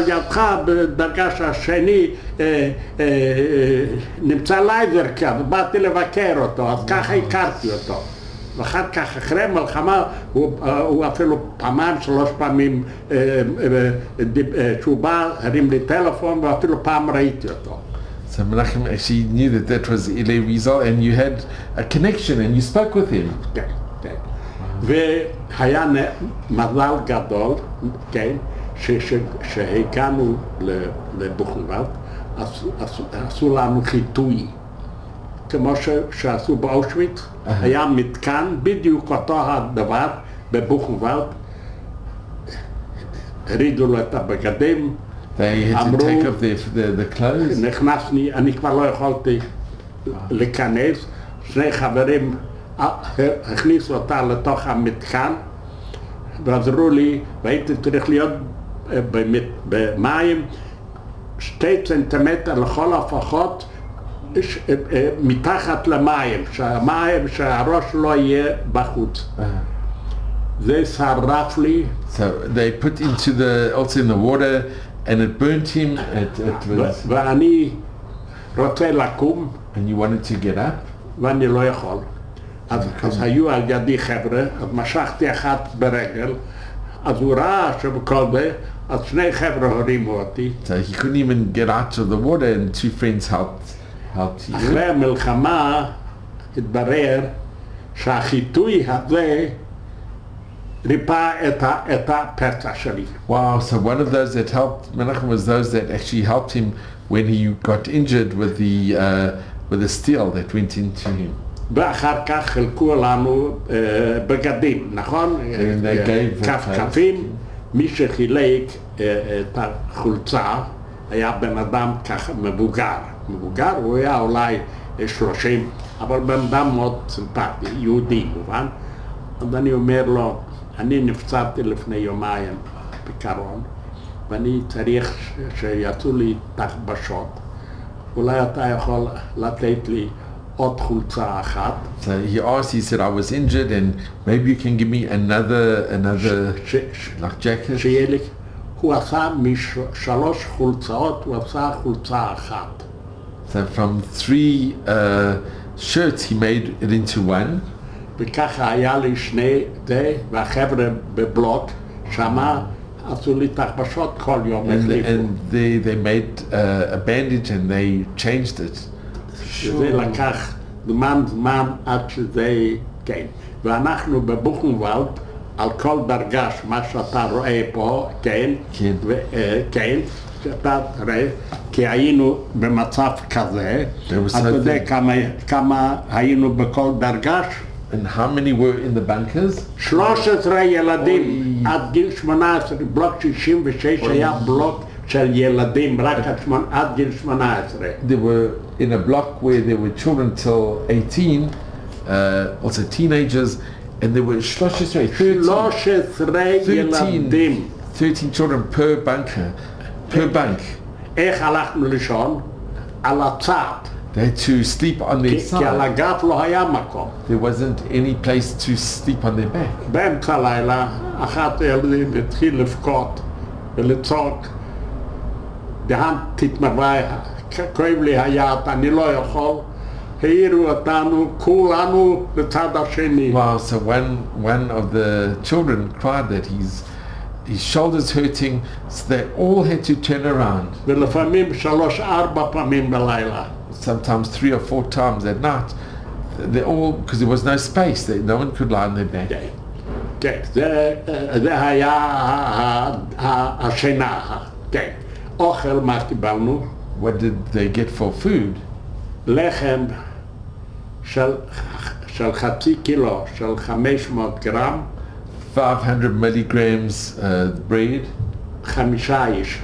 ידך בדרגה שהשני אה, אה, אה, נמצא לייזר כאן, באתי לבקר אותו, אז ככה הכרתי אותו. ואחר כך, אחרי המלחמה, הוא, אה, הוא אפילו פעמיים, שלוש פעמים, אה, אה, אה, בא, הרים לי טלפון, ואפילו פעם ראיתי אותו. So Menachem actually knew that that was Eli Wiesel and you had a connection and you spoke with him. כן, כן. והיה מזל גדול, כן, שהגענו ל- לבוכנוולד, עשו- עשו- עשו לנו חיטוי. כמו ש- שעשו באושוויץ, היה מתקן, בדיוק אותו הדבר בבוכנוולד. הרידו לו את הבגדים, their, the, the clothes. נכנסני, אני כבר לא יכולתי להיכנס, שני חברים אה, הכניסו אותה לתוך המתקן ועזרו לי, והייתי צריך להיות אה, במים שתי צנטימטר לכל הפחות ש- אה, אה, מתחת למים, שהמים, שהראש לא יהיה בחוץ. זה שרף לי, So they put into the also in the water and it burnt him. It, it ו- was, ואני רוצה לקום and you wanted to get up. ואני לא יכול. אז, אז היו על ידי חבר'ה, אז משכתי אחת ברגל, אז הוא ראה שבכל זה, אז שני חבר'ה הרימו אותי. So he couldn't even get out of the water, and two friends helped אחרי המלחמה התברר שהחיטוי הזה ריפה את, ה, את הפצע שלי. וואו, אז אחד מהם שהם מנחם הם אלה שהם עשו אותו כשהוא נפגש עם הסטיל שהם נפגשו לו. ואחר כך חילקו לנו uh, בגדים, נכון? אה, כפכפים. מי שחילק uh, את החולצה היה בן אדם ככה מבוגר. מבוגר, הוא היה אולי 30, אבל בן אדם מאוד סימפטי, יהודי מובן. אז אני אומר לו, אני נפצעתי לפני יומיים בקרון, ואני צריך ש- שיעשו לי תחבשות. אולי אתה יכול לתת לי עוד חולצה אחת. So he asked. He said, "I was injured, and maybe you can give me another another ש, ש, like jacket." שיהיה לי, הוא עשה משלוש חולצות, הוא עשה חולצה אחת. So from three uh, shirts, he made it into one. וככה היה לי שני זה, והחבר'ה בבלוק, שמה עשו לי תחבשות כל יום, And, החליפו. and they, they made uh, a bandage and they changed it. זה לקח זמן זמן עד שזה, כן. ואנחנו בבוכנוולד על כל דרגש, מה שאתה רואה פה, כן, כן. ו, אה, כן, שאתה רואה, כי היינו במצב כזה, There was אתה יודע something- כמה, כמה היינו בכל דרגש? And how many were in the bunkers? 13 ילדים אוי. עד גיל 18, בלוק 66 היה בלוק של ילדים רק עד שמונה- עד גיל 18. They were in a block where there were children till 18, uh, also teenagers, and there were 13, 13, 13 ילדים. 13 children per bunker, per bunk. איך הלכנו לישון? על הצד. They had to sleep on כי, their כי על side. הגב לא היה מקום. There wasn't any place to sleep on their back. באמצע הלילה, אחת הילדים התחיל לבכות ולצעוק. דהן תתמרווה, כואב לי היד, אני לא יכול. העירו אותנו, כולנו לצד השני. Wow, so one, one of the children cried that his, his shoulder's hurting, so they all had to turn around. ולפעמים שלוש, ארבע פעמים בלילה. sometimes three or four times at night. They all because there was no space. They, no one could lie on their back. כן, כן, זה, זה היה ה- ה- השינה, כן. אוכל, מה קיבלנו? What did they get for food? לחם של, של חצי קילו, של 500 גרם, 500 milligrams uh, bread חמישה איש,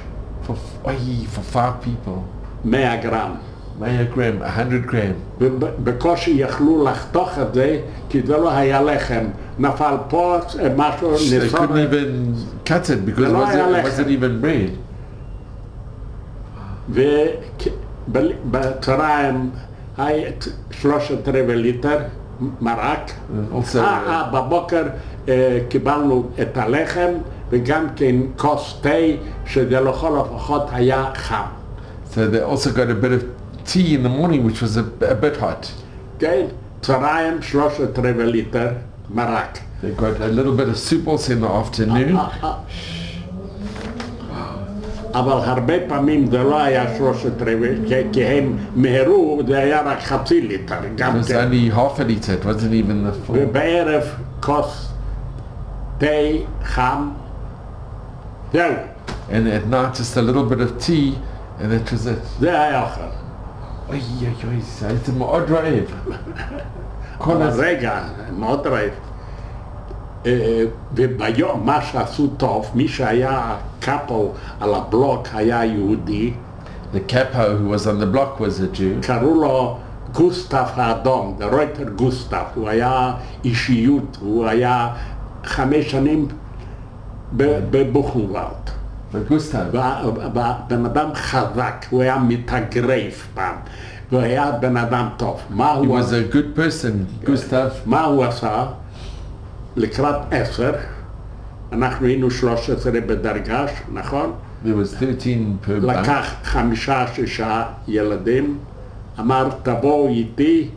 for oy, for five people. 100 גרם. 100 gram, 100 gram. ובקושי יכלו לחתוך את זה, כי זה לא היה לחם. נפל פה משהו, They ניסו... couldn't even cut it because it לא wasn't, היה it לחם. wasn't even bread. ובצהריים היה שלושת רבעי ליטר מרק. Also- אה, אה, בבוקר אה, קיבלנו את הלחם וגם כן כוס תה, שזה לכל הפחות היה חם. So they also got a bit of tea in the morning, which was a, a bit hot. כן? צהריים שלושת רבעי ליטר מרק. They got a little bit of soup also in the afternoon. אה, אה. אבל הרבה פעמים זה לא היה שלושת רבעי, כי- כי הם מהרו, זה היה רק חצי ליטר, גם It was כן. only half a liter. It wasn't even the full. ובערב כוס תה חם, זהו, And at night, just a little bit of tea, and that was it. זה היה אוכל. אוי אוי אוי, זה הייתם מאוד רעב. כל אבל הזמן. רגע, מאוד רעב. אה, וביום, מה שעשו טוב, מי שהיה קאפל על הבלוק היה יהודי, The capo who was on the block was a Jew. קראו לו גוסטב האדום, רויטר גוסטב, הוא היה אישיות, הוא היה חמש שנים בבוכנוולד. Gustav, בן אדם חזק, הוא היה מתאגרף פעם, והוא היה בן אדם טוב. מה he הוא, was a good person. Gustav, מה הוא עשה? לקראת עשר, אנחנו היינו 13 בדרגש, נכון? there was 13 per. לקח חמישה, שישה ילדים, אמר תבואו איתי,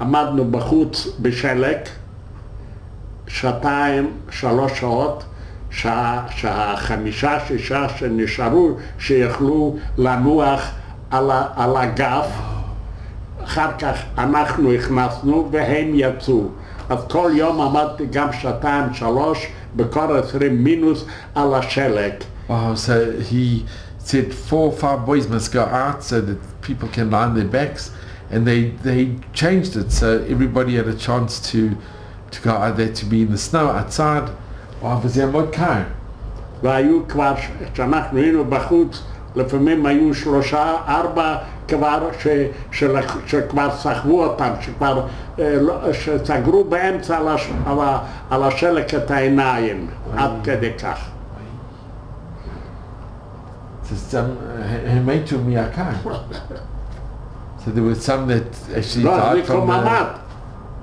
עמדנו בחוץ בשלג, שעתיים, שלוש שעות, שה, שהחמישה, שישה שנשארו, שיכלו לנוח על, על הגב, אחר כך אנחנו הכנסנו והם יצאו. אז כל יום עמדתי גם שעתיים, שלוש, בכל עשרים מינוס על השלג. Wow, so he said four or five boys must go out so that people can on their backs. And they, they changed it so everybody had a chance to, to go out there to be in the snow outside. Wow, וזה היה מאוד קר. והיו כבר, כשאנחנו היינו בחוץ, לפעמים היו שלושה, ארבע כבר, ש, של, שכבר סחבו אותם, שכבר, אה, לא, שסגרו באמצע על, הש, על, ה, על השלג את העיניים, עד כדי כך. So some, הם מתו מהקר. So there were some that actually לא, זה died from קוממד. the...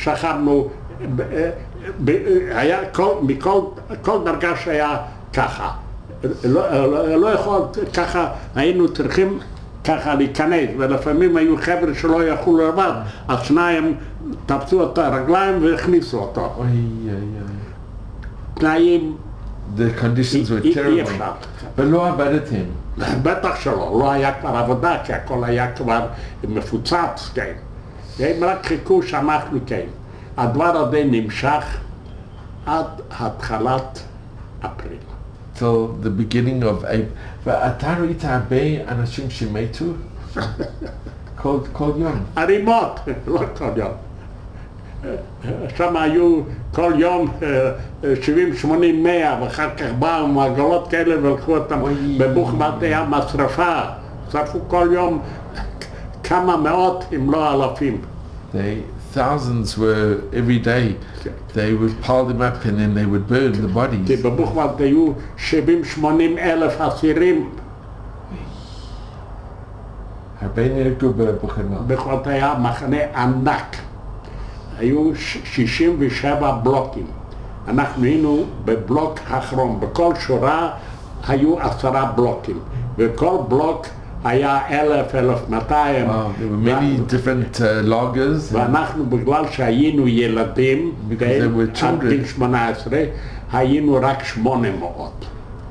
שכבנו ב- ב- היה כל, מכל כל דרגה שהיה ככה. לא, לא, לא יכול ככה, היינו צריכים ככה להיכנס, ולפעמים היו חבר'ה שלא יכלו לבד, אז שניים תפסו את הרגליים והכניסו אותו. אוי, אוי, אוי. תנאים The conditions were terrible. ולא עבדתם. בטח שלא, לא היה כבר עבודה, כי הכל היה כבר מפוצץ, כן. הם רק חיכו שאנחנו כן. הדבר הזה נמשך עד התחלת אפריל. till the beginning of April. ואתה ראית הרבה אנשים שמתו? כל, כל יום. הרימות, לא כל יום. שם היו כל יום אה, אה, 70, 80, 100, ואחר כך באו עם עגלות כאלה ולקחו אותם אוי. בבוכבת היה משרפה. שרפו כל יום כמה מאות אם לא אלפים. They, thousands were every day. They would pile them up and then they would burn the כי bodies. בבוכבת היו 70-80 אלף אסירים. הרבה נהרגו בבוכנוואל. בוכבת היה מחנה ענק. היו ש- 67 בלוקים. אנחנו היינו בבלוק האחרון. בכל שורה היו עשרה בלוקים. וכל בלוק היה אלף, אלף מאתיים. Many different uh, lagers. ואנחנו בגלל שהיינו ילדים, כן, עד. גיל 18, היינו רק 800,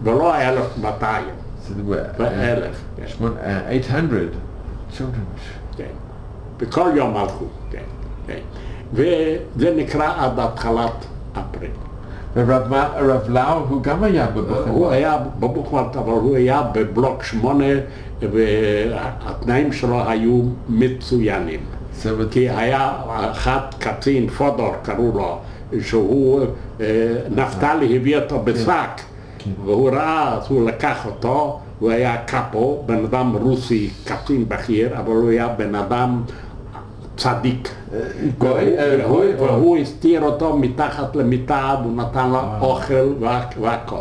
ולא 1,200, So there were uh, ואלף, כן, שמונה- uh, 800 children. כן. וכל יום הלכו, כן, כן. וזה נקרא עד התחלת אפריל. ורב לאו הוא גם היה הוא בבוכנוואל. היה בבוכוולט, אבל הוא היה בבלוק 8, והתנאים שלו היו מצוינים. With כי היה אחד קצין, פודור קראו לו, שהוא, אה, נפתלי הביא אותו בשק, כן. והוא ראה, אז הוא לקח אותו, הוא היה קאפו, בן אדם רוסי, קצין בכיר, אבל הוא היה בן אדם צדיק. גוי, אה, והוא- הסתיר אותו מתחת למיטה, והוא נתן לו אוכל וה- והכל.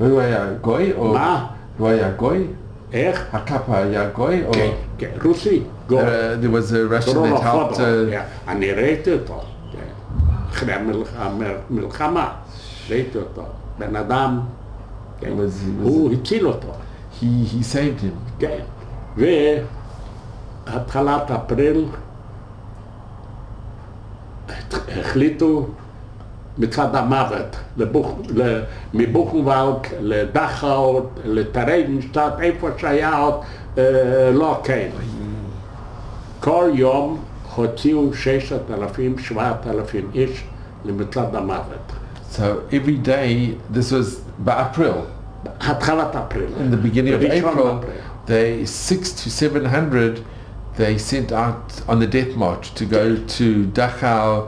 והוא היה גוי? מה? הוא היה גוי? איך? הקאפה היה גוי? או... כן, כן, רוסי, גוי. Uh, there was a Russian that helped... כן. אני ראיתי אותו, כן. אחרי המלח- המלחמה, ראיתי אותו, בן אדם, כן. הוא הציל אותו, he, he saved him. כן, והתחלת אפריל החליטו מצד המוות, לבוכ- ל- מבוכנוולד לדכאו, לטרנשטט, איפה שהיה עוד אה, לא כן. כל יום הוציאו ששת אלפים, שבעת אלפים איש למצד המוות. So every day, this was by April. התחלת אפריל. In the beginning of בראשון April, אפריל. they six to seven hundred, they sent out on the death march to go to Dachau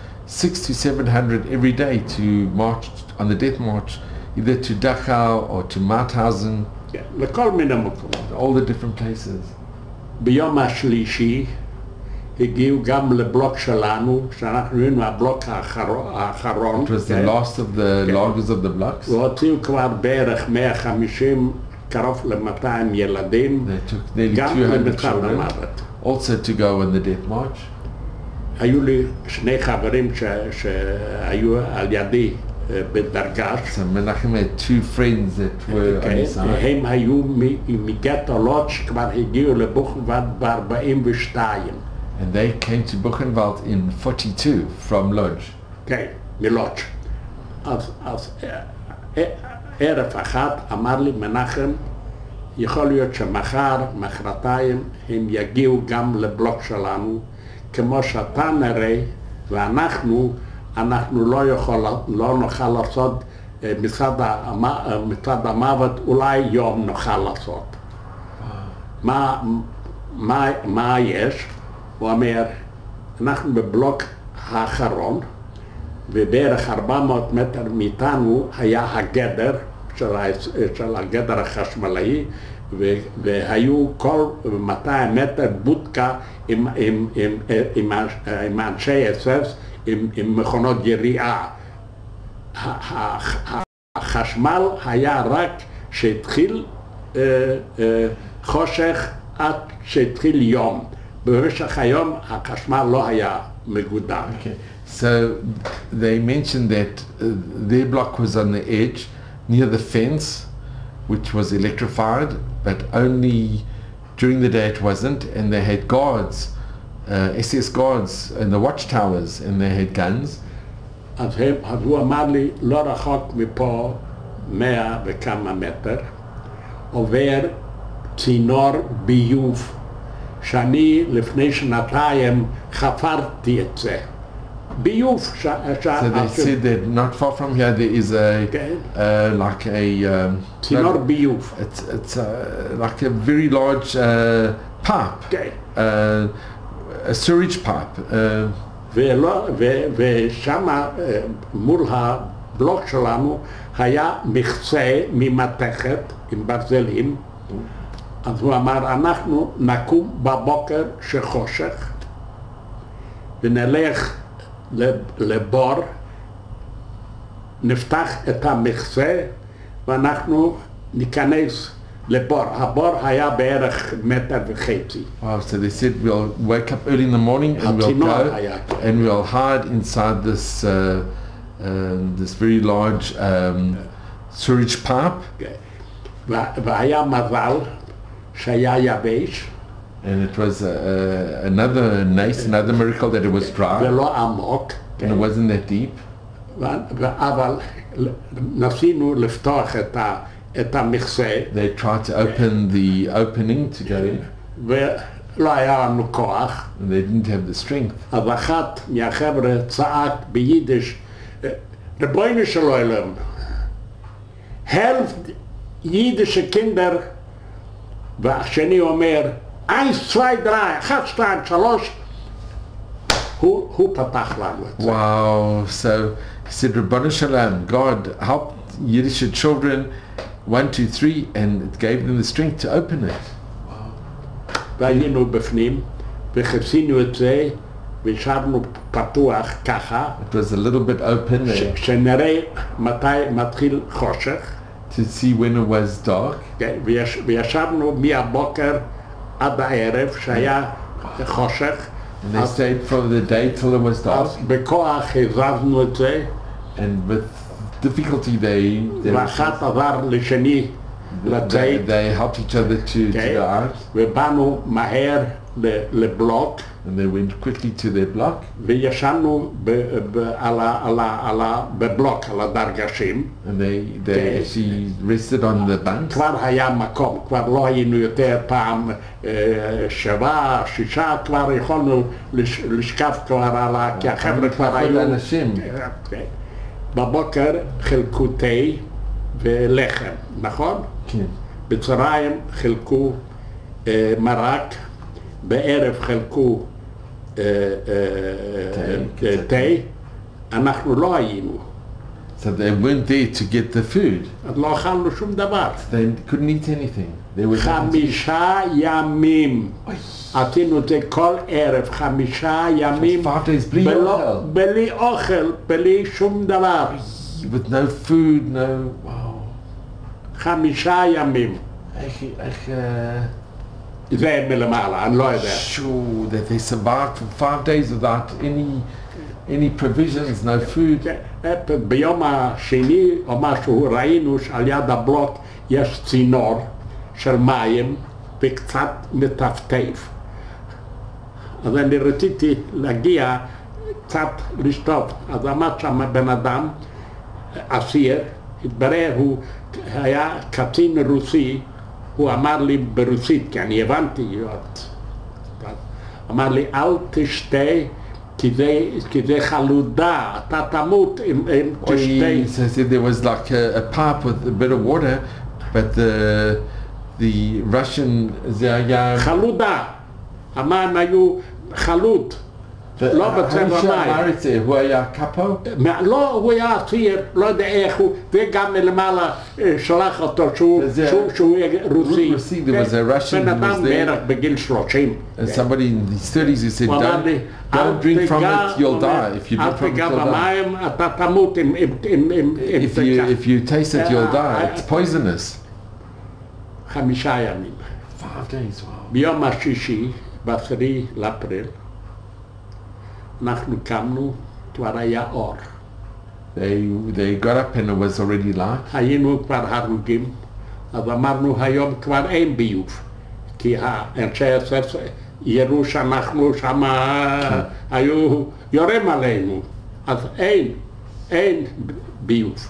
six to seven hundred every day to march on the death march, either to Dachau or to Mauthausen, כן, לכל מיני מקומות. all the different places. ביום השלישי הגיעו גם לבלוק שלנו, שאנחנו היינו הבלוק האחרון, האחרון It was the כן? last of the Okay. lagers of the blocks. והוציאו כבר בערך 150, קרוב ל-200 ילדים, They took nearly גם 200 למצעד children המוות. also to go on the death march. היו לי שני חברים שהיו על ידי בדרגש, So Menachem had two friends that were on his side. הם היו מגטו לוט שכבר הגיעו לבוכנוולד ב-42, And they came to Buchenwald in 42 from Lodz. כן, מלוטש. אז, ערב אחד אמר לי מנחם, יכול להיות שמחר, מחרתיים, הם יגיעו גם לבלוק שלנו, כמו שאתה נראה, ואנחנו, אנחנו לא, יכול, לא נוכל לעשות אה, מצד, המ, אה, מצד המוות, אולי יום נוכל לעשות. מה, מה, מה יש? הוא אומר, אנחנו בבלוק האחרון, ובערך 400 מטר מאיתנו היה הגדר של, של הגדר החשמלאי, והיו כל 200 מטר בודקה עם, עם, עם, עם, עם אנשי אס.אס, עם, עם מכונות יריעה. החשמל היה רק שהתחיל אה, אה, חושך עד שהתחיל יום. במשך היום החשמל לא היה מגודר. Okay. So they mentioned that uh, their block was on the edge near the fence, which was electrified, but only during the day it wasn't, and they had guards, uh, SS guards in the watchtowers, and they had guns. אז, הם, אז הוא אמר לי, לא רחוק מפה, מאה וכמה מטר, עובר צינור ביוב, שאני לפני שנתיים חפרתי את זה. ש... So they said that not far from here there is a Okay. uh, like a um, צינור ביוב. it's it's uh, like a very large uh, pipe, כן. uh, a sewage pipe. Uh, ושם אה, מול הבלוק שלנו היה מכסה ממתכת עם ברזלים. אז הוא אמר, אנחנו נקום בבוקר שחושך ונלך לבור, נפתח את המכסה ואנחנו ניכנס לבור. הבור היה בערך מטר וחצי. Wow, so they said we'll wake up early in the morning and we'll הצינור go היה. and we'll hide inside this uh, um, this very large um, sewage pipe כן. וה- והיה מזל שהיה יבש and it was uh, uh, another nice, another miracle that it was dry ולא עמוק, and it wasn't that deep. ו- ו- אבל ניסינו לפתוח את, ה, את המכסה They tried to open the opening to go in ולא היה לנו כוח, and they didn't have the strength. אז אחת מהחבר'ה צעק ביידיש, רבוינו של עולם, helft יידישע קינדר, והשני אומר, eins, zwei, drei, אחת, שתיים, שלוש, הוא, הוא פתח לנו את זה. Wow. So he said, Rabbanu Shalom, God helped Yiddish children, one, two, three, and it gave them the strength to open it. והיינו בפנים, וכיסינו את זה, והשארנו פתוח ככה, It was a little bit open ש- there שנראה מתי מתחיל חושך, to see when it was dark. כן, ויש, וישבנו מהבוקר עד הערב, שהיה חושך, And they אז, stayed from the day till it was dark. אז בכוח הזזנו את זה, And with difficulty they they, ואחת עבר לשני they, לצאת, they helped each other to, to כן, go out. ובאנו מהר ל- לבלוק, And they went quickly to their block וישנו ב- ב- על ה- על ה- על ה- בבלוק, על הדרגשים. and they, they actually rested on the bunks. כבר היה מקום, כבר לא היינו יותר פעם אה, שבעה, שישה, כבר יכולנו לש, לשכב כבר על ה... כי החבר'ה כבר היו... אנשים. כן. בבוקר חילקו תה ולחם, נכון? כן. בצהריים חילקו אה, מרק, בערב חילקו אה, אה, תה, אה, תה, אנחנו לא היינו, So they weren't there to get the food. אז לא אכלנו שום דבר. They couldn't eat anything. There was nothing to eat. חמישה ימים. עשינו את זה כל ערב, חמישה ימים. Five days בלי בלא- אוכל. בלי אוכל, בלי שום דבר. with no food, no. Wow. חמישה ימים. איך, איך, uh, זה מלמעלה, אני לא יודע. sure that they survived for five days without any any provisions, no food. כן, ביום השני או משהו ראינו שעל יד הבלוק יש צינור של מים וקצת מטפטף. אז אני רציתי להגיע קצת לשטוף, אז עמד שם בן אדם, אסיר, התברר הוא היה קצין רוסי, הוא אמר לי ברוסית, כי אני הבנתי, אמר לי אל תשתה כי זה, חלודה, אתה תמות אם, תשתה. there was like a, with a bit of water, but the the Russian זה היה חלודה, המים היו חלוד, לא בצבע האיש מים. שאמר את זה, הוא היה קאפו? מה- לא, הוא היה צעיר, לא יודע איך הוא, וגם מלמעלה אה, שלח אותו שהוא וזה- שהוא- שהוא יהיה רוסי. רוסי, there was a Russian בן who was אדם there. בערך בגיל 30. And somebody in his 30s who said, הוא אמר don't, לי, don't אל drink from תיגע, it, you'll הוא אומר, die. If you אל drink from it, תיגע you'll die. במים, אתה תמות אם אם- אם- אם- אם If you, תיקח. if you taste it, you'll אה, die. אה, It's poisonous. חמישה ימים. Five days, wow. ביום השישי, בעשירי לאפריל, אנחנו קמנו, כבר היה אור. They, they got up and it was already light. היינו כבר הרוגים, אז אמרנו היום כבר אין ביוב, כי האנשי אסס יראו שאנחנו שם היו יורם עלינו, אז אין, אין ביוב.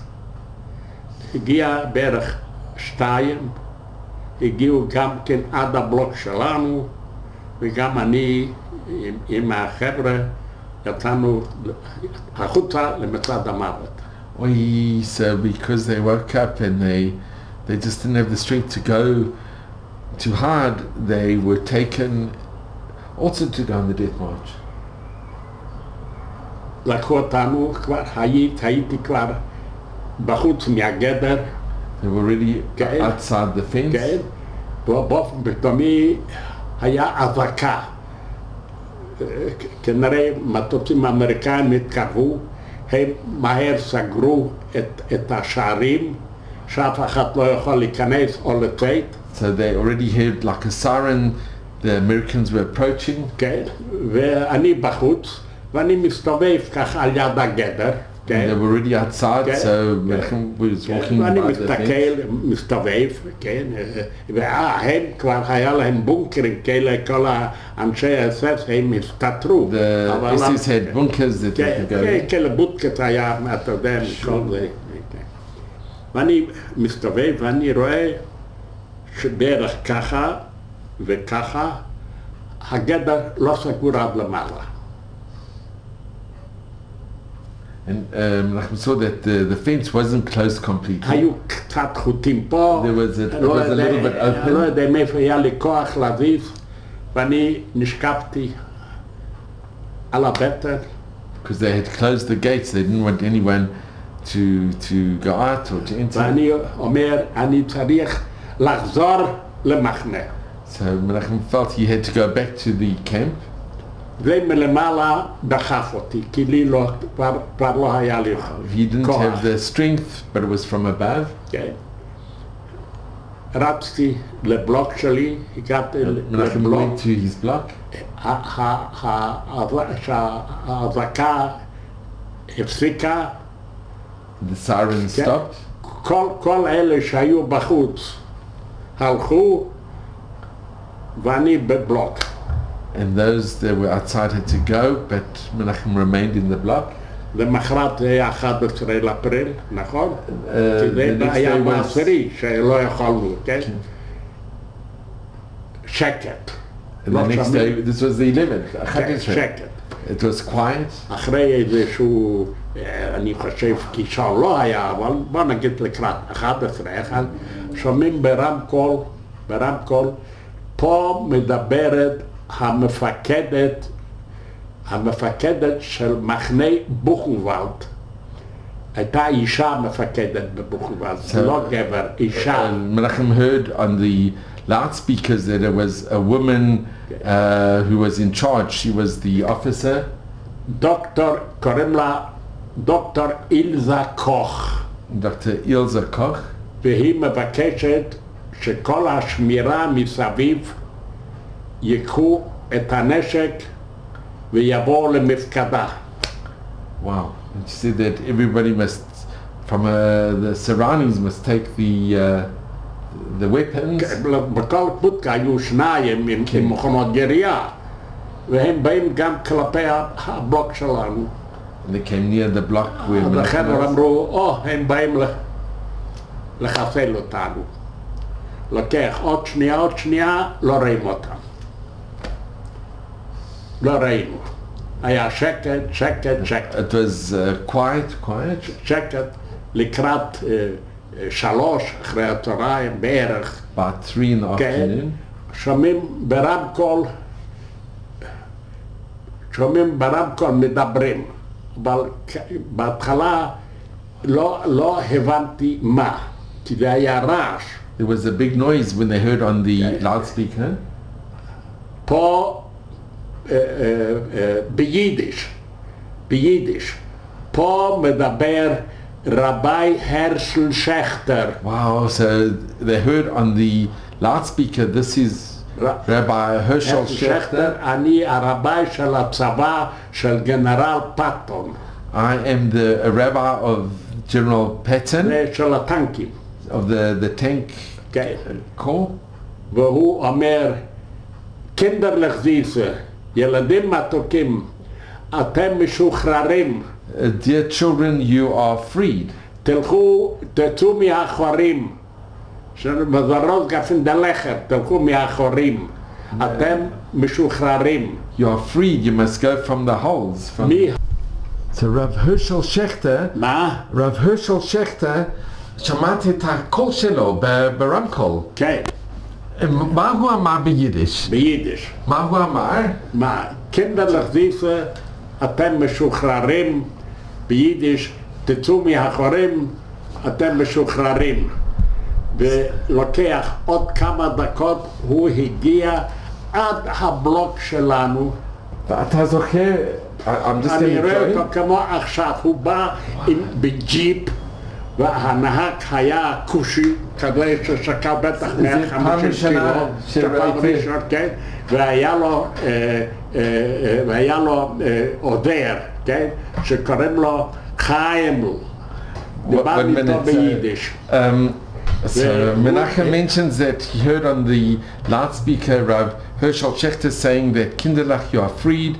הגיע בערך שתיים, הגיעו גם כן עד הבלוק שלנו, וגם אני עם, עם החבר'ה יצאנו החוצה למצעד המוות. We, so because they woke up and they, they just didn't have the strength to go to hide, they were taken also to go on the death march. לקחו אותנו, כבר היית, הייתי כבר בחוץ מהגדר, They were already Okay. outside the fence. כן? באופן פתאומי היה אזעקה. אה, כנראה מטוסים אמריקאים התקרבו, הם מהר סגרו את, את השערים, שאף אחד לא יכול להיכנס או לצאת, So they already heard like a siren. The Americans were approaching. כן? ואני בחוץ, ואני מסתובב ככה על יד הגדר, And כן? they were already outside, Okay. so. Menachem was כן, walking ואני מסתכל. מסתובב, כן, והם כבר היה להם בונקרים כאלה, כל האנשי האס.אס הם הסתתרו. The SS had bunkers that כן, they could go כן. כאלה בודקת היה, אתה יודע, מכל זה. כן. ואני מסתובב ואני רואה שבערך ככה וככה, הגדר לא סגור עד למעלה. And um, Menachem saw that the, the fence wasn't closed completely. היו קצת חוטים פה, There was a- it לא was a יודע- little bit open. לא יודע מאיפה היה לי כוח להזיז, ואני נשכבתי על הבטן, because they had closed the gates. They didn't want anyone to to go out or to enter. ואני אומר, אני צריך לחזור למחנה. So Menachem felt he had to go back to the camp. ומלמעלה דחף אותי, כי לי לא, כבר, כבר לא היה לי He didn't כוח. have the strength, but it was from above. כן. רצתי לבלוק שלי, הגעתי Menachem לבלוק, went to his block. ה- ה- ה- שהאזעקה הפסיקה, The siren כן. stopped. כל, כל אלה שהיו בחוץ הלכו ואני בבלוק. And those that were outside had to go, but Menachem remained in the block. למחרת זה היה 11 לאפריל, נכון? Uh, כי the זה next היה day was בעשירי שלא יכולנו, כן? שקט. and לא the next שומעים. day. This was the 11th. כן, Chag Tishrei. שקט. It was quiet. אחרי איזשהו, אה, אני חושב, קישון לא היה, אבל בוא נגיד לקראת 11, אחד, שומעים ברמקול, ברמקול, פה מדברת המפקדת, המפקדת של מחנה בוכנוולד. הייתה אישה מפקדת בבוכנוולד, So- לא גבר, אישה. And Menachem heard on the loudspeakers that there was a woman uh, who was in charge. She was the officer. דוקטור, קוראים לה דוקטור אילזה קוך. Dr. Ilza Koch, והיא מבקשת שכל השמירה מסביב ייקחו את הנשק ויבואו למפקדה. wow. And she said that everybody must, from uh, the surroundings, must take the uh, the weapons. בכל בודקה היו שניים עם, עם מכונות ירייה, והם באים גם כלפי הבלוק שלנו. And they came near the block where אז Menachem החבר'ה was. אמרו, או, הם באים ל- לחסל אותנו. לוקח עוד שנייה, עוד שנייה, לא רואים אותם. לא ראינו. היה שקט, שקט, שקט. It was uh, quiet, quiet. שקט לקראת אה, אה, שלוש אחרי הצהריים בערך, About three in the כן, afternoon. שומעים ברמקול שומעים ברמקול מדברים, אבל כ- בהתחלה לא, לא הבנתי מה, כי זה היה רעש. There was a big noise when they heard on the loudspeaker. פה אה, אה, אה, ביידיש, ביידיש, פה מדבר רבי הרשל שכטר, Wow, so they heard on the loudspeaker, this is Ra- Rabbi Herschel הרשל שכטר, Schechter. אני הרבי של הצבא של גנרל פטון, I am the a rabbi of General Patton של הטנקים, of the, the tank כן. corps. והוא אומר, קינדרלך זיסה, ילדים מתוקים, אתם משוחררים, Uh, dear children, you are freed. תלכו, תצאו מהחורים, מזרוז גפן דלכר, תלכו מהחורים, אתם משוחררים. You are freed. You must go from the holes. From מי? So Rav Herschel Schechter, מה? Rav Herschel Schechter, שמעתי את הקול שלו ברמקול. כן, מה הוא אמר ביידיש? ביידיש. מה הוא אמר? מה? קינדרלך זיסה, אתם משוחררים, ביידיש, תצאו מהחורים, אתם משוחררים. ולוקח עוד כמה דקות, הוא הגיע עד הבלוק שלנו, אתה זוכר? אני רואה. אותו כמו עכשיו, הוא בא בג'יפ, והנהג היה כושי, כזה ששקל בטח זה פעם 150 ראשונה קילו, שראיתי. שפעם ראשונה, כן, והיה לו, אה, אה, אה, והיה לו אה, עובר, כן, שקוראים לו חיים, One דיברתי איתו minute, uh, ביידיש. Um, so The- Menachem mentions that he heard on the loudspeaker Rav Herschel Schechter saying that Kinderlach, you are freed.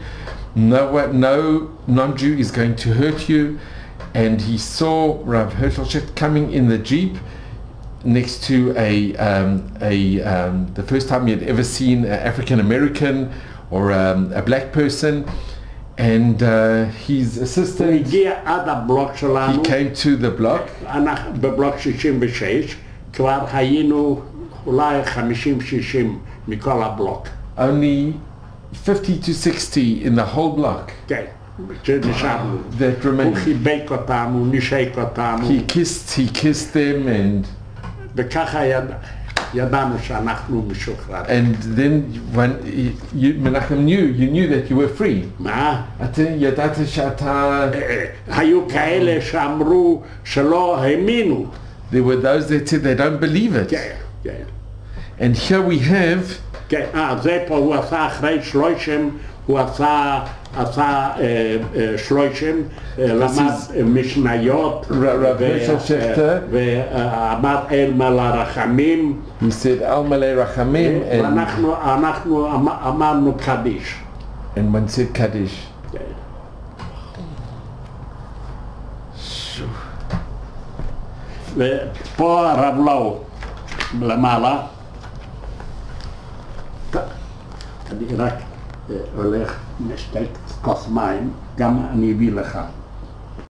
No, one- no non-Jew is going to hurt you. And he saw Rav Herschel Schechter coming in the jeep next to a, um, a um, the first time he had ever seen an African American or um, a black person. And uh, his הוא assistant, הגיע עד הבלוק he שלנו, came to the block אנחנו בבלוק 66, כבר היינו אולי 50-60 מכל הבלוק. only 50 to 60 in the whole block כן, שנשארנו. that הוא remained. חיבק אותנו, נשק אותנו, He kissed, he kissed them, and וככה יד... ידענו שאנחנו משוחררים. and then when you, you, Menachem knew, you knew that you were free. מה? אתה ידעת שאתה... אה, היו כאלה שאמרו שלא האמינו. There were those that said they don't believe it. כן, כן. And here we have, כן, אה, זה פה הוא עשה אחרי שלושים, הוא עשה, עשה אה, אה, שלושים, אה, למד משניות. ואמר אל מל הרחמים, he said, Al Malay Rachamim, and, ואנחנו אנחנו אמ- אמרנו קדיש. and one said. כן. ופה הרב לאו למעלה. אני רק הולך לשתי כוס מים, גם אני אביא לך.